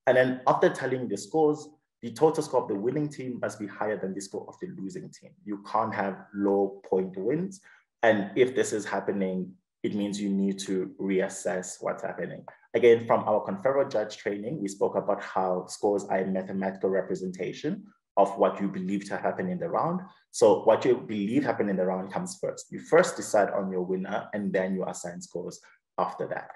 And then after telling the scores, the total score of the winning team must be higher than the score of the losing team. You can't have low point wins. And if this is happening, it means you need to reassess what's happening. Again, from our Confero judge training, we spoke about how scores are a mathematical representation of what you believe to happen in the round. So what you believe happened in the round comes first. You first decide on your winner and then you assign scores after that.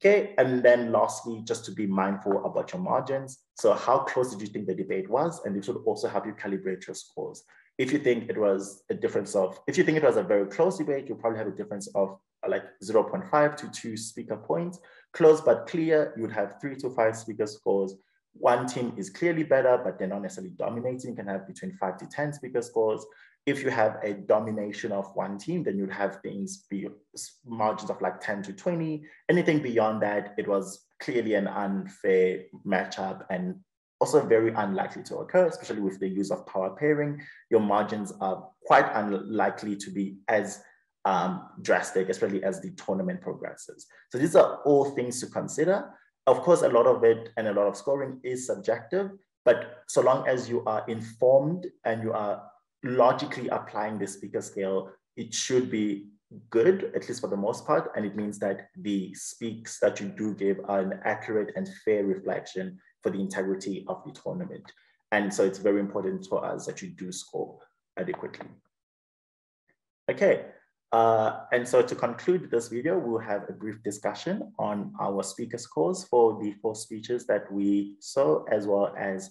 Okay, and then lastly, just to be mindful about your margins. So how close did you think the debate was? And this would also help you calibrate your scores. If you think it was a difference of, if you think it was a very close debate, you'll probably have a difference of uh, like 0.5 to two speaker points. Close but clear, you would have three to five speaker scores one team is clearly better, but they're not necessarily dominating. You can have between five to 10 speaker scores. If you have a domination of one team, then you'd have things be margins of like 10 to 20. Anything beyond that, it was clearly an unfair matchup and also very unlikely to occur, especially with the use of power pairing. Your margins are quite unlikely to be as um, drastic, especially as the tournament progresses. So these are all things to consider. Of course, a lot of it and a lot of scoring is subjective, but so long as you are informed and you are logically applying the speaker scale, it should be good, at least for the most part. And it means that the speaks that you do give are an accurate and fair reflection for the integrity of the tournament. And so it's very important for us that you do score adequately. Okay, uh, and so to conclude this video, we'll have a brief discussion on our speaker scores for the four speeches that we saw, as well as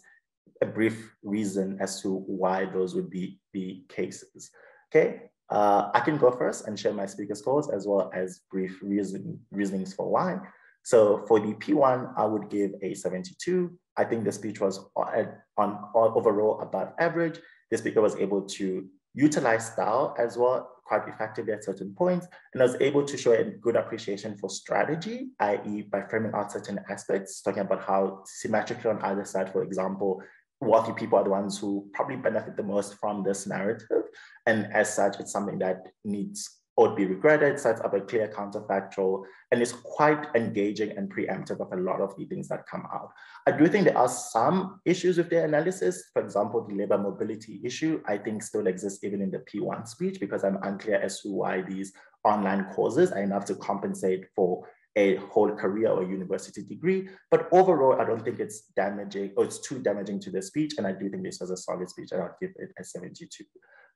a brief reason as to why those would be the cases. Okay, uh, I can go first and share my speaker scores as well as brief reason, reasonings for why. So for the P1, I would give a 72. I think the speech was on, on overall above average. The speaker was able to utilize style as well quite effectively at certain points, and I was able to show a good appreciation for strategy, i.e. by framing out certain aspects, talking about how symmetrically on either side, for example, wealthy people are the ones who probably benefit the most from this narrative. And as such, it's something that needs or be regretted, sets up a clear counterfactual, and is quite engaging and preemptive of a lot of the things that come out. I do think there are some issues with their analysis. For example, the labor mobility issue, I think still exists even in the P1 speech because I'm unclear as to why these online courses are enough to compensate for a whole career or university degree. But overall, I don't think it's damaging or it's too damaging to the speech. And I do think this was a solid speech and I'll give it a 72.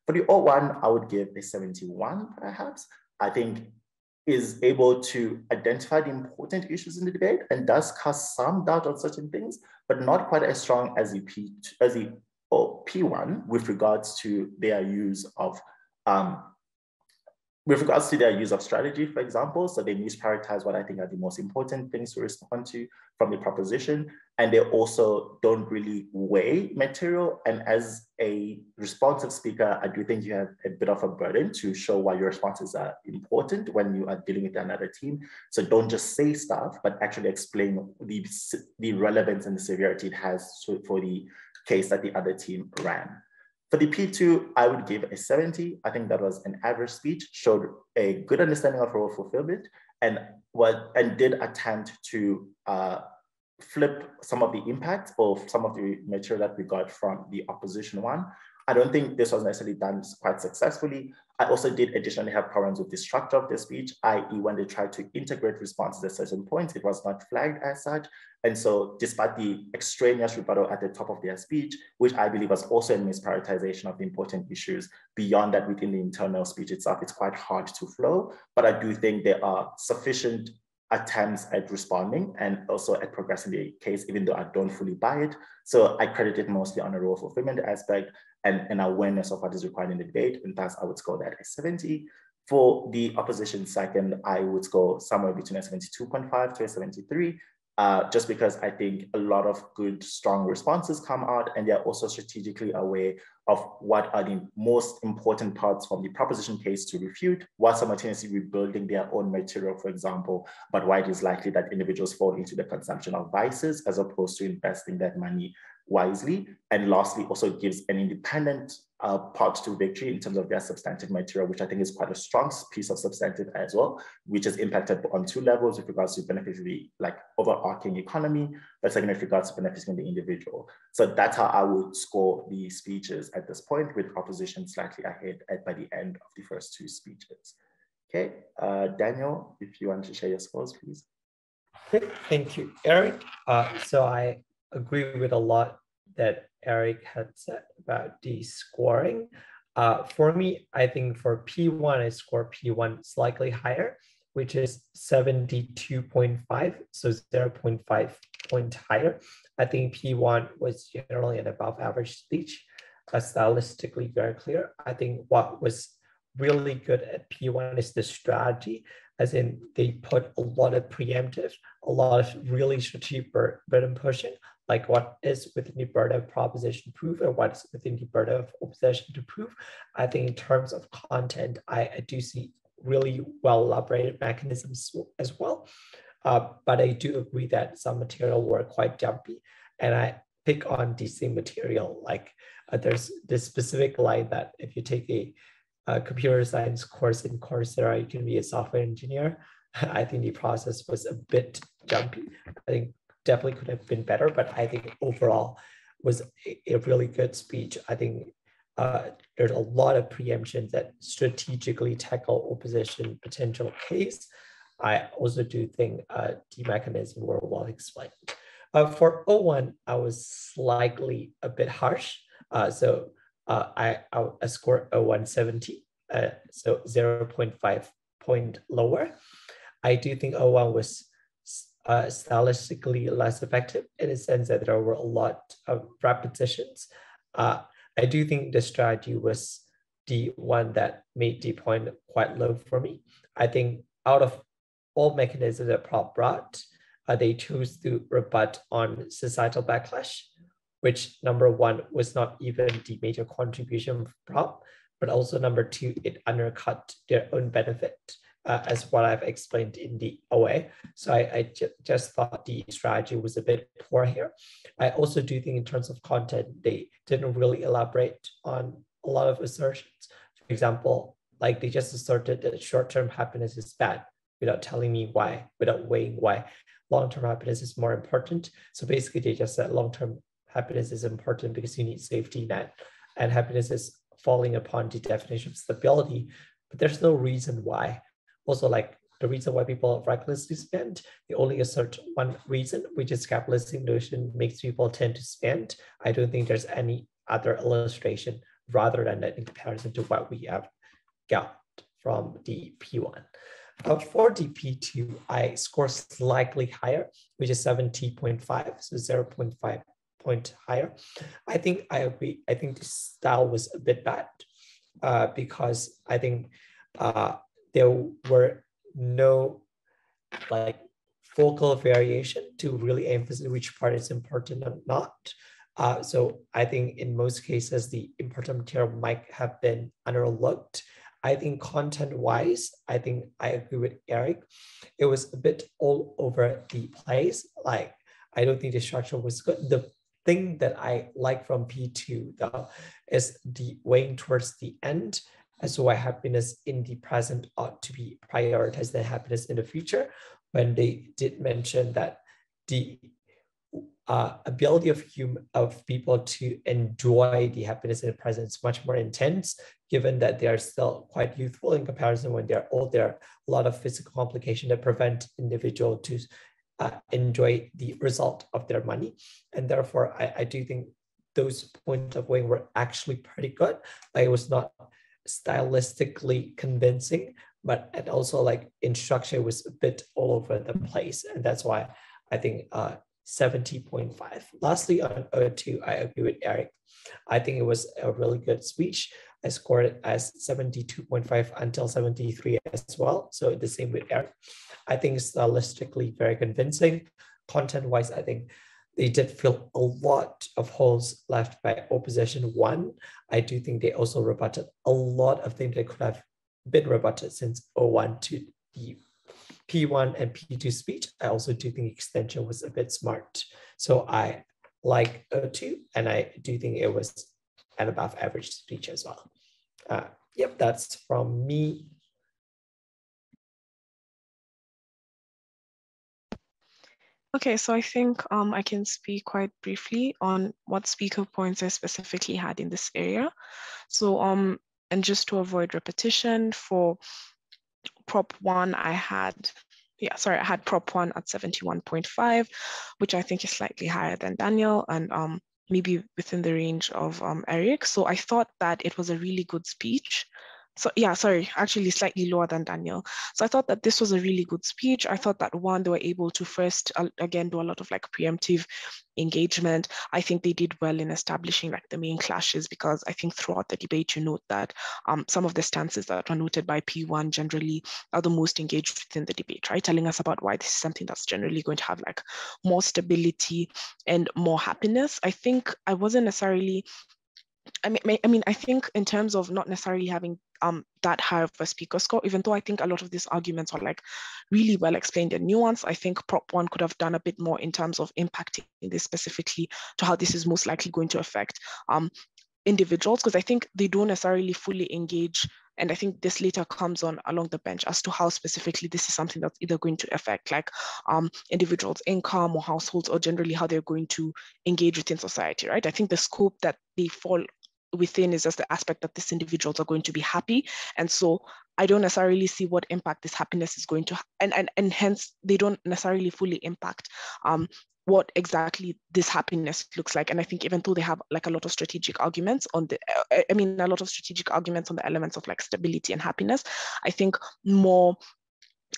For the O1, I would give a 71 perhaps. I think is able to identify the important issues in the debate and does cast some doubt on certain things, but not quite as strong as the, P, as the P1 with regards to their use of um, with regards to their use of strategy, for example, so they misprioritize what I think are the most important things to respond to from the proposition. And they also don't really weigh material. And as a responsive speaker, I do think you have a bit of a burden to show why your responses are important when you are dealing with another team. So don't just say stuff, but actually explain the, the relevance and the severity it has for the case that the other team ran. For the P2, I would give a 70. I think that was an average speech, showed a good understanding of role fulfillment, and what and did attempt to uh, flip some of the impact of some of the material that we got from the opposition one. I don't think this was necessarily done quite successfully. I also did additionally have problems with the structure of the speech, i.e. when they tried to integrate responses at certain points, it was not flagged as such. And so despite the extraneous rebuttal at the top of their speech, which I believe was also a misprioritization of the important issues, beyond that within the internal speech itself, it's quite hard to flow. But I do think there are sufficient attempts at responding and also at progressing the case, even though I don't fully buy it. So I credit it mostly on a role fulfillment aspect and an awareness of what is required in the debate. And thus I would score that as 70. For the opposition second, I would score somewhere between a 72.5 to a 73 uh, just because I think a lot of good, strong responses come out and they're also strategically aware of what are the most important parts from the proposition case to refute, while simultaneously rebuilding their own material, for example, but why it is likely that individuals fall into the consumption of vices as opposed to investing that money wisely. And lastly, also gives an independent uh, part to victory in terms of their substantive material, which I think is quite a strong piece of substantive as well, which is impacted on two levels with regards to benefiting the like overarching economy, but second with regards to benefiting the individual. So that's how I would score the speeches at this point with opposition slightly ahead at by the end of the first two speeches. Okay, uh, Daniel, if you want to share your scores, please. Thank you, Eric. Uh, so I agree with a lot that Eric had said about the scoring. Uh, for me, I think for P1, I score P1 slightly higher, which is 72.5, so 0.5 point higher. I think P1 was generally an above average speech, uh, stylistically very clear. I think what was really good at P1 is the strategy, as in they put a lot of preemptive, a lot of really strategic burden pushing, like what is within the burden of proposition proof and what is within the burden of opposition to proof. I think in terms of content, I, I do see really well elaborated mechanisms as well. Uh, but I do agree that some material were quite jumpy and I pick on the same material. Like uh, there's this specific line that if you take a, a computer science course in Coursera, you can be a software engineer. I think the process was a bit jumpy. I think definitely could have been better, but I think overall was a, really good speech. I think uh, there's a lot of preemptions that strategically tackle opposition potential case. I also do think uh, the mechanism were well explained. Uh, for O1, I was slightly a bit harsh. Uh, so uh, I, I scored a 170, uh, so 0.5 point lower. I do think O1 was uh, stylistically less effective in the sense that there were a lot of repetitions. Uh, I do think the strategy was the one that made the point quite low for me. I think out of all mechanisms that Prop brought, uh, they chose to rebut on societal backlash, which number one was not even the major contribution of Prop, but also number two, it undercut their own benefit uh, as what I've explained in the OA. So I, I ju just thought the strategy was a bit poor here. I also do think in terms of content, they didn't really elaborate on a lot of assertions. For example, like they just asserted that short-term happiness is bad without telling me why, without weighing why long-term happiness is more important. So basically they just said long-term happiness is important because you need safety net and happiness is falling upon the definition of stability, but there's no reason why also like the reason why people recklessly spend, they only assert one reason, which is capitalistic notion makes people tend to spend. I don't think there's any other illustration rather than that in comparison to what we have got from the P1. Uh, for the P2, I score slightly higher, which is 70.5, so 0.5 point higher. I think I agree. I think the style was a bit bad uh, because I think uh, there were no like focal variation to really emphasize which part is important or not. Uh, so I think in most cases, the important material might have been underlooked. I think content wise, I think I agree with Eric. It was a bit all over the place. Like, I don't think the structure was good. The thing that I like from P2 though is the weighing towards the end as why happiness in the present ought to be prioritized than happiness in the future when they did mention that the uh, ability of human of people to enjoy the happiness in the present is much more intense, given that they are still quite youthful in comparison when they're old. There are a lot of physical complications that prevent individual to uh, enjoy the result of their money, and therefore I, I do think those points of weighing were actually pretty good. It was not stylistically convincing, but and also like instruction was a bit all over the place. And that's why I think uh, 70.5. Lastly, on O2, I agree with Eric. I think it was a really good speech. I scored it as 72.5 until 73 as well. So the same with Eric. I think stylistically very convincing. Content-wise, I think they did fill a lot of holes left by opposition one. I do think they also rebutted a lot of things that could have been rebutted since O1 to the P1 and P2 speech. I also do think extension was a bit smart. So I like O2 and I do think it was an above average speech as well. Uh, yep, that's from me. Okay, so I think um, I can speak quite briefly on what speaker points I specifically had in this area. So, um, and just to avoid repetition, for prop one, I had, yeah, sorry, I had prop one at 71.5, which I think is slightly higher than Daniel and um, maybe within the range of um, Eric. So I thought that it was a really good speech so yeah, sorry, actually slightly lower than Daniel. So I thought that this was a really good speech. I thought that one, they were able to first, uh, again, do a lot of like preemptive engagement. I think they did well in establishing like the main clashes because I think throughout the debate, you note that um, some of the stances that are noted by P1 generally are the most engaged within the debate, right? Telling us about why this is something that's generally going to have like more stability and more happiness. I think I wasn't necessarily I mean, I mean, I think in terms of not necessarily having um, that high of a speaker score, even though I think a lot of these arguments are like really well explained and nuanced, I think Prop 1 could have done a bit more in terms of impacting this specifically to how this is most likely going to affect um, individuals, because I think they don't necessarily fully engage. And I think this later comes on along the bench as to how specifically this is something that's either going to affect like um, individuals' income or households or generally how they're going to engage within society, right? I think the scope that they fall within is just the aspect that these individuals are going to be happy. And so I don't necessarily see what impact this happiness is going to, and, and, and hence they don't necessarily fully impact um, what exactly this happiness looks like. And I think even though they have like a lot of strategic arguments on the, uh, I mean, a lot of strategic arguments on the elements of like stability and happiness, I think more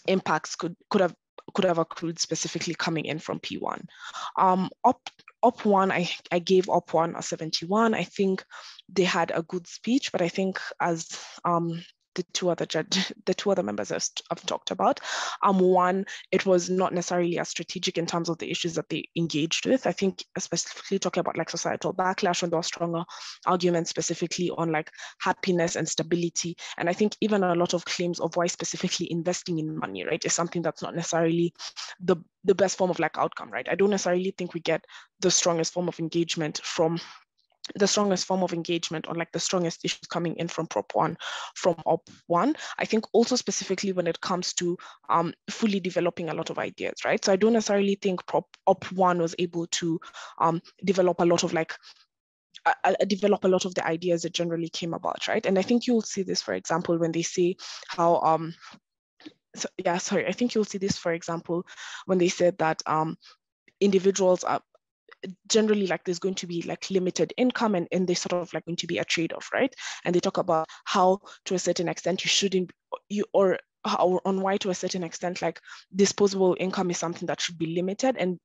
impacts could could have could have accrued specifically coming in from P1. Um, up op one, I, I gave op one a 71. I think they had a good speech, but I think as um, the two other judge, the two other members have, have talked about. Um, one, it was not necessarily as strategic in terms of the issues that they engaged with. I think specifically talking about like societal backlash and there stronger arguments specifically on like happiness and stability. And I think even a lot of claims of why specifically investing in money, right, is something that's not necessarily the the best form of like outcome, right? I don't necessarily think we get the strongest form of engagement from the strongest form of engagement or like the strongest issues coming in from prop one from op one i think also specifically when it comes to um, fully developing a lot of ideas right? So i don't necessarily think prop op one was able to um, develop a lot of like uh, develop a lot of the ideas that generally came about right? And i think you'll see this for example when they say how um so, yeah sorry i think you'll see this for example when they said that um individuals are generally like there's going to be like limited income and, and there's sort of like going to be a trade-off, right? And they talk about how to a certain extent you shouldn't you or how on why to a certain extent like disposable income is something that should be limited and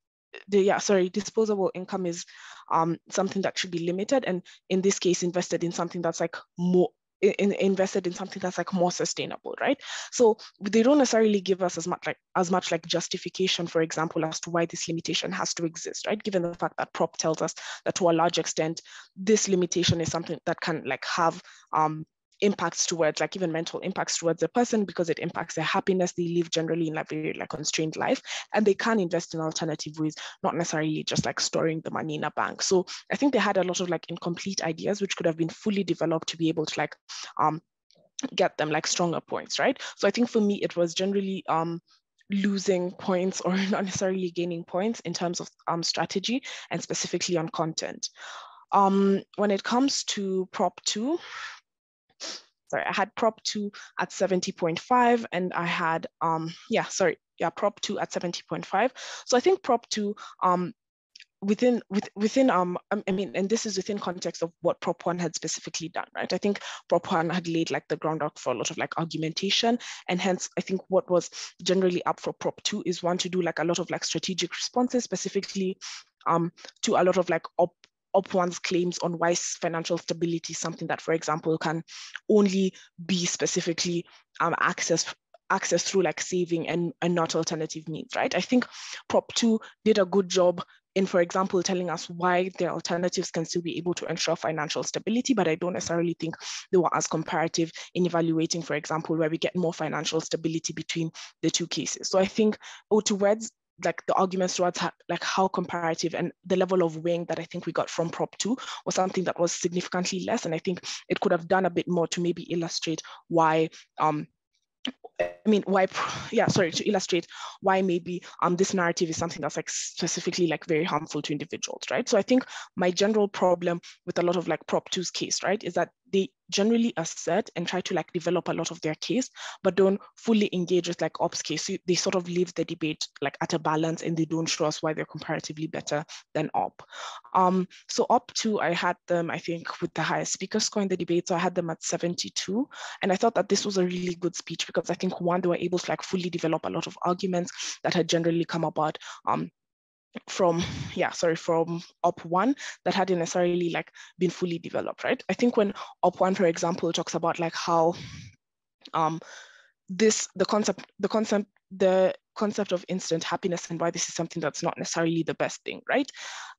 the yeah sorry disposable income is um something that should be limited and in this case invested in something that's like more in, invested in something that's like more sustainable, right? So they don't necessarily give us as much like as much like justification, for example, as to why this limitation has to exist, right? Given the fact that prop tells us that to a large extent, this limitation is something that can like have um, impacts towards like even mental impacts towards the person because it impacts their happiness. They live generally in a very like constrained life and they can invest in alternative ways not necessarily just like storing the money in a bank. So i think they had a lot of like incomplete ideas which could have been fully developed to be able to like um get them like stronger points right? So i think for me it was generally um losing points or not necessarily gaining points in terms of um, strategy and specifically on content. Um, when it comes to prop two, sorry, I had prop two at 70.5 and I had, um, yeah, sorry, yeah, prop two at 70.5. So I think prop two, um, within with, within um I mean and this is within context of what prop one had specifically done right I think prop one had laid like the groundwork for a lot of like argumentation and hence I think what was generally up for prop two is one to do like a lot of like strategic responses specifically um to a lot of like op up one's claims on why financial stability is something that, for example, can only be specifically um, accessed access through like saving and, and not alternative means, right? I think Prop 2 did a good job in, for example, telling us why their alternatives can still be able to ensure financial stability, but I don't necessarily think they were as comparative in evaluating, for example, where we get more financial stability between the two cases. So I think towards like the arguments towards like how comparative and the level of weighing that I think we got from Prop 2 was something that was significantly less. And I think it could have done a bit more to maybe illustrate why um, I mean, why, yeah, sorry, to illustrate why maybe um, this narrative is something that's like specifically like very harmful to individuals, right? So I think my general problem with a lot of like Prop 2's case, right, is that they generally assert and try to like develop a lot of their case, but don't fully engage with like ops case. So they sort of leave the debate like at a balance and they don't show us why they're comparatively better than op. Um, so op two, I had them, I think, with the highest speaker score in the debate. So I had them at 72. And I thought that this was a really good speech because I think one, they were able to like fully develop a lot of arguments that had generally come about um, from yeah sorry from op one that hadn't necessarily like been fully developed right? I think when op one for example talks about like how um this the concept the concept the concept of instant happiness and why this is something that's not necessarily the best thing right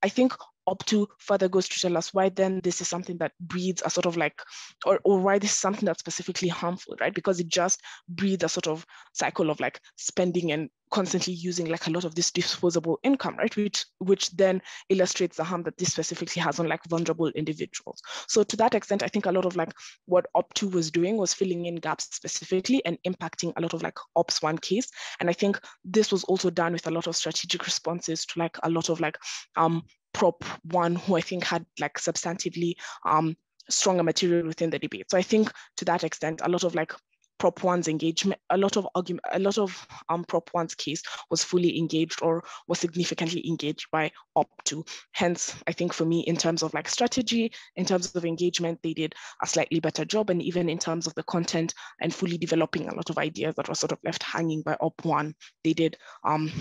i think op two further goes to tell us why then this is something that breeds a sort of like, or, or why this is something that's specifically harmful, right? Because it just breeds a sort of cycle of like spending and constantly using like a lot of this disposable income, right? Which which then illustrates the harm that this specifically has on like vulnerable individuals. So to that extent, I think a lot of like what Op2 was doing was filling in gaps specifically and impacting a lot of like Ops one case. And I think this was also done with a lot of strategic responses to like a lot of like um prop one who I think had like substantively um, stronger material within the debate. So I think to that extent, a lot of like prop one's engagement, a lot of argument, a lot of um, prop one's case was fully engaged or was significantly engaged by op two. Hence, I think for me, in terms of like strategy, in terms of engagement, they did a slightly better job. And even in terms of the content and fully developing a lot of ideas that were sort of left hanging by op one, they did um,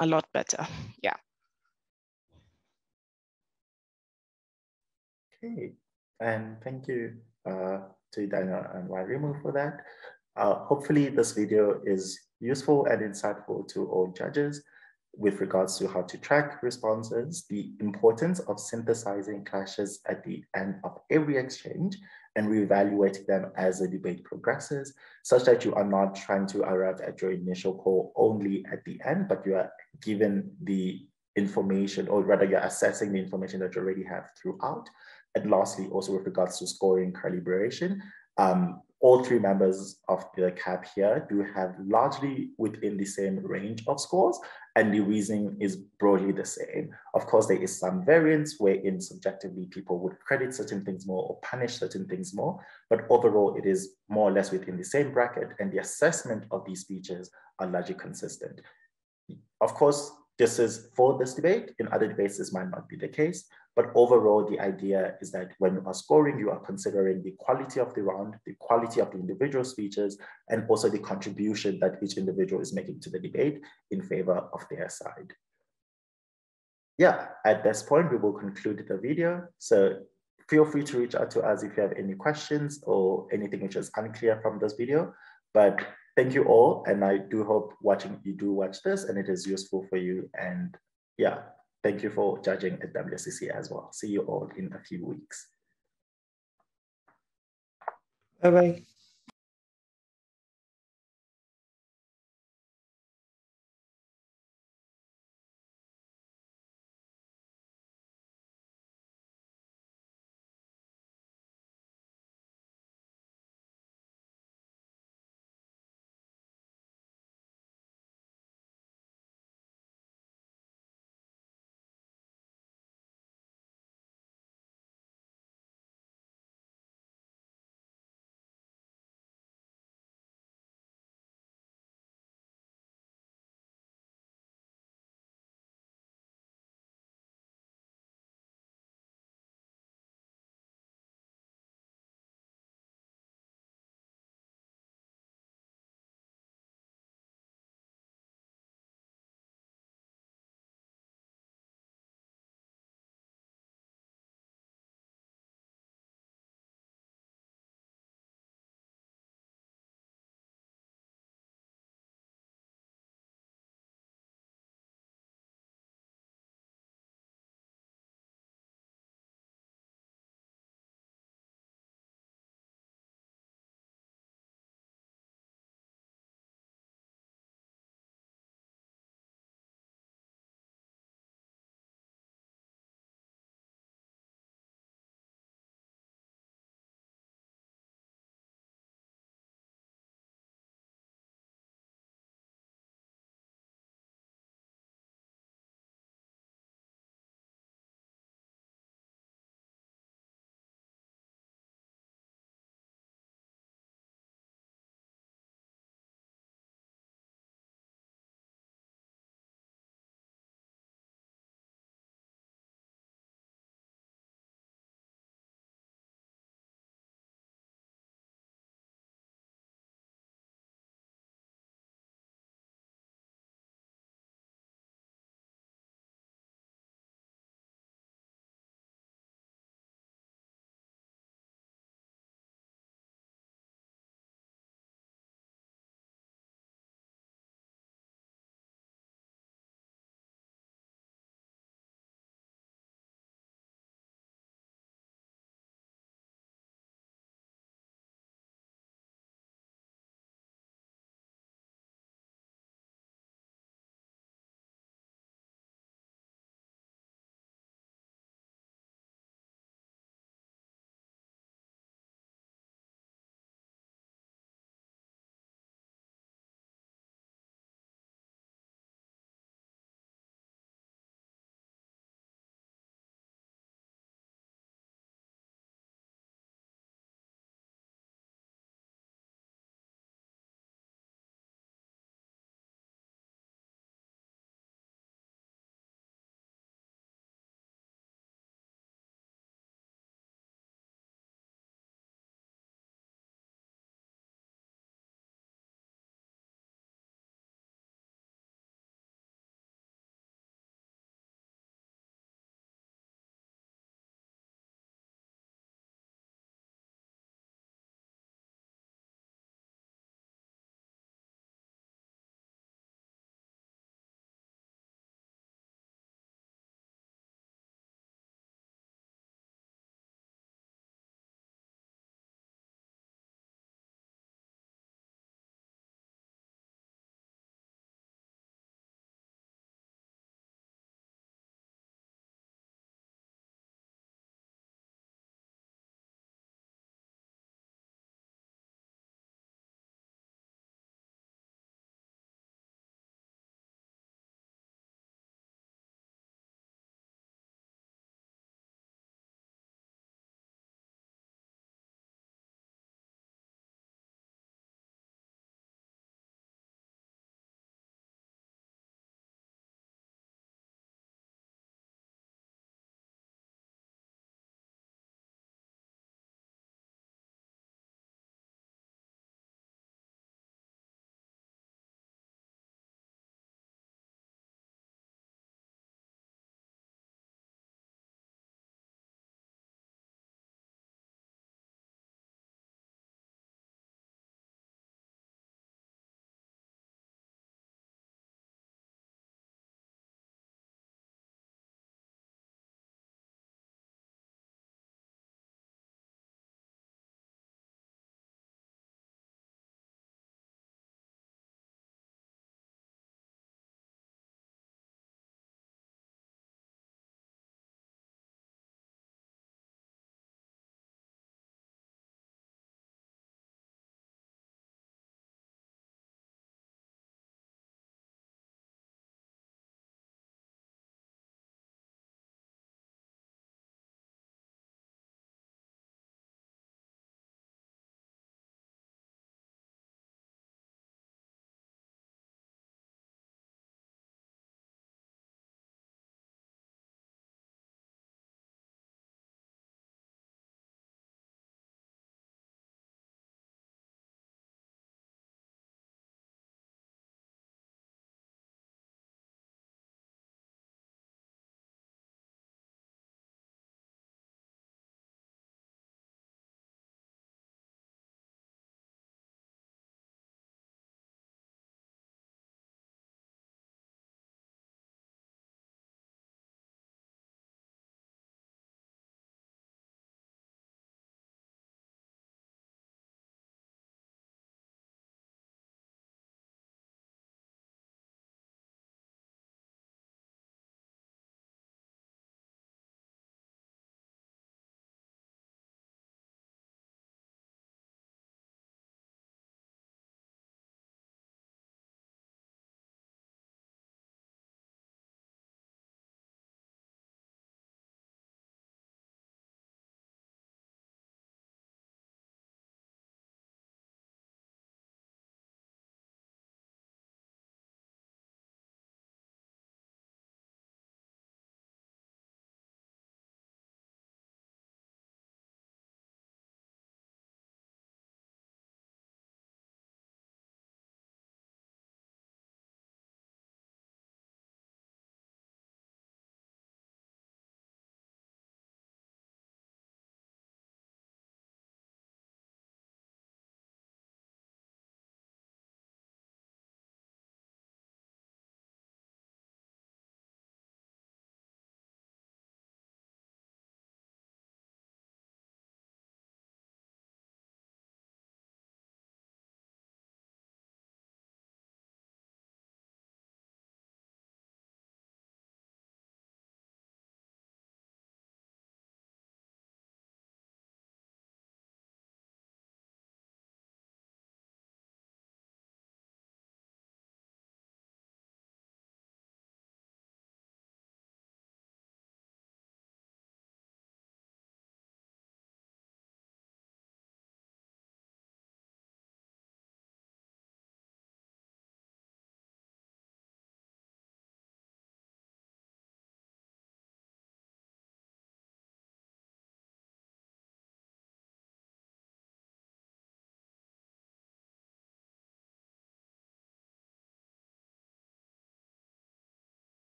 a lot better. Yeah. Okay, and thank you uh, to Daniel and Wairimu for that. Uh, hopefully this video is useful and insightful to all judges with regards to how to track responses, the importance of synthesizing clashes at the end of every exchange and reevaluating them as the debate progresses, such that you are not trying to arrive at your initial call only at the end, but you are given the information, or rather you're assessing the information that you already have throughout, and lastly, also with regards to scoring calibration, um, all three members of the CAP here do have largely within the same range of scores, and the reasoning is broadly the same. Of course, there is some variance wherein subjectively people would credit certain things more or punish certain things more, but overall it is more or less within the same bracket and the assessment of these features are largely consistent. Of course, this is for this debate. In other debates, this might not be the case. But overall, the idea is that when you are scoring, you are considering the quality of the round, the quality of the individual speeches, and also the contribution that each individual is making to the debate in favor of their side. Yeah, at this point, we will conclude the video. So feel free to reach out to us if you have any questions or anything which is unclear from this video. But thank you all. And I do hope watching you do watch this and it is useful for you. And yeah, Thank you for judging at WSDC as well. See you all in a few weeks. Bye-bye.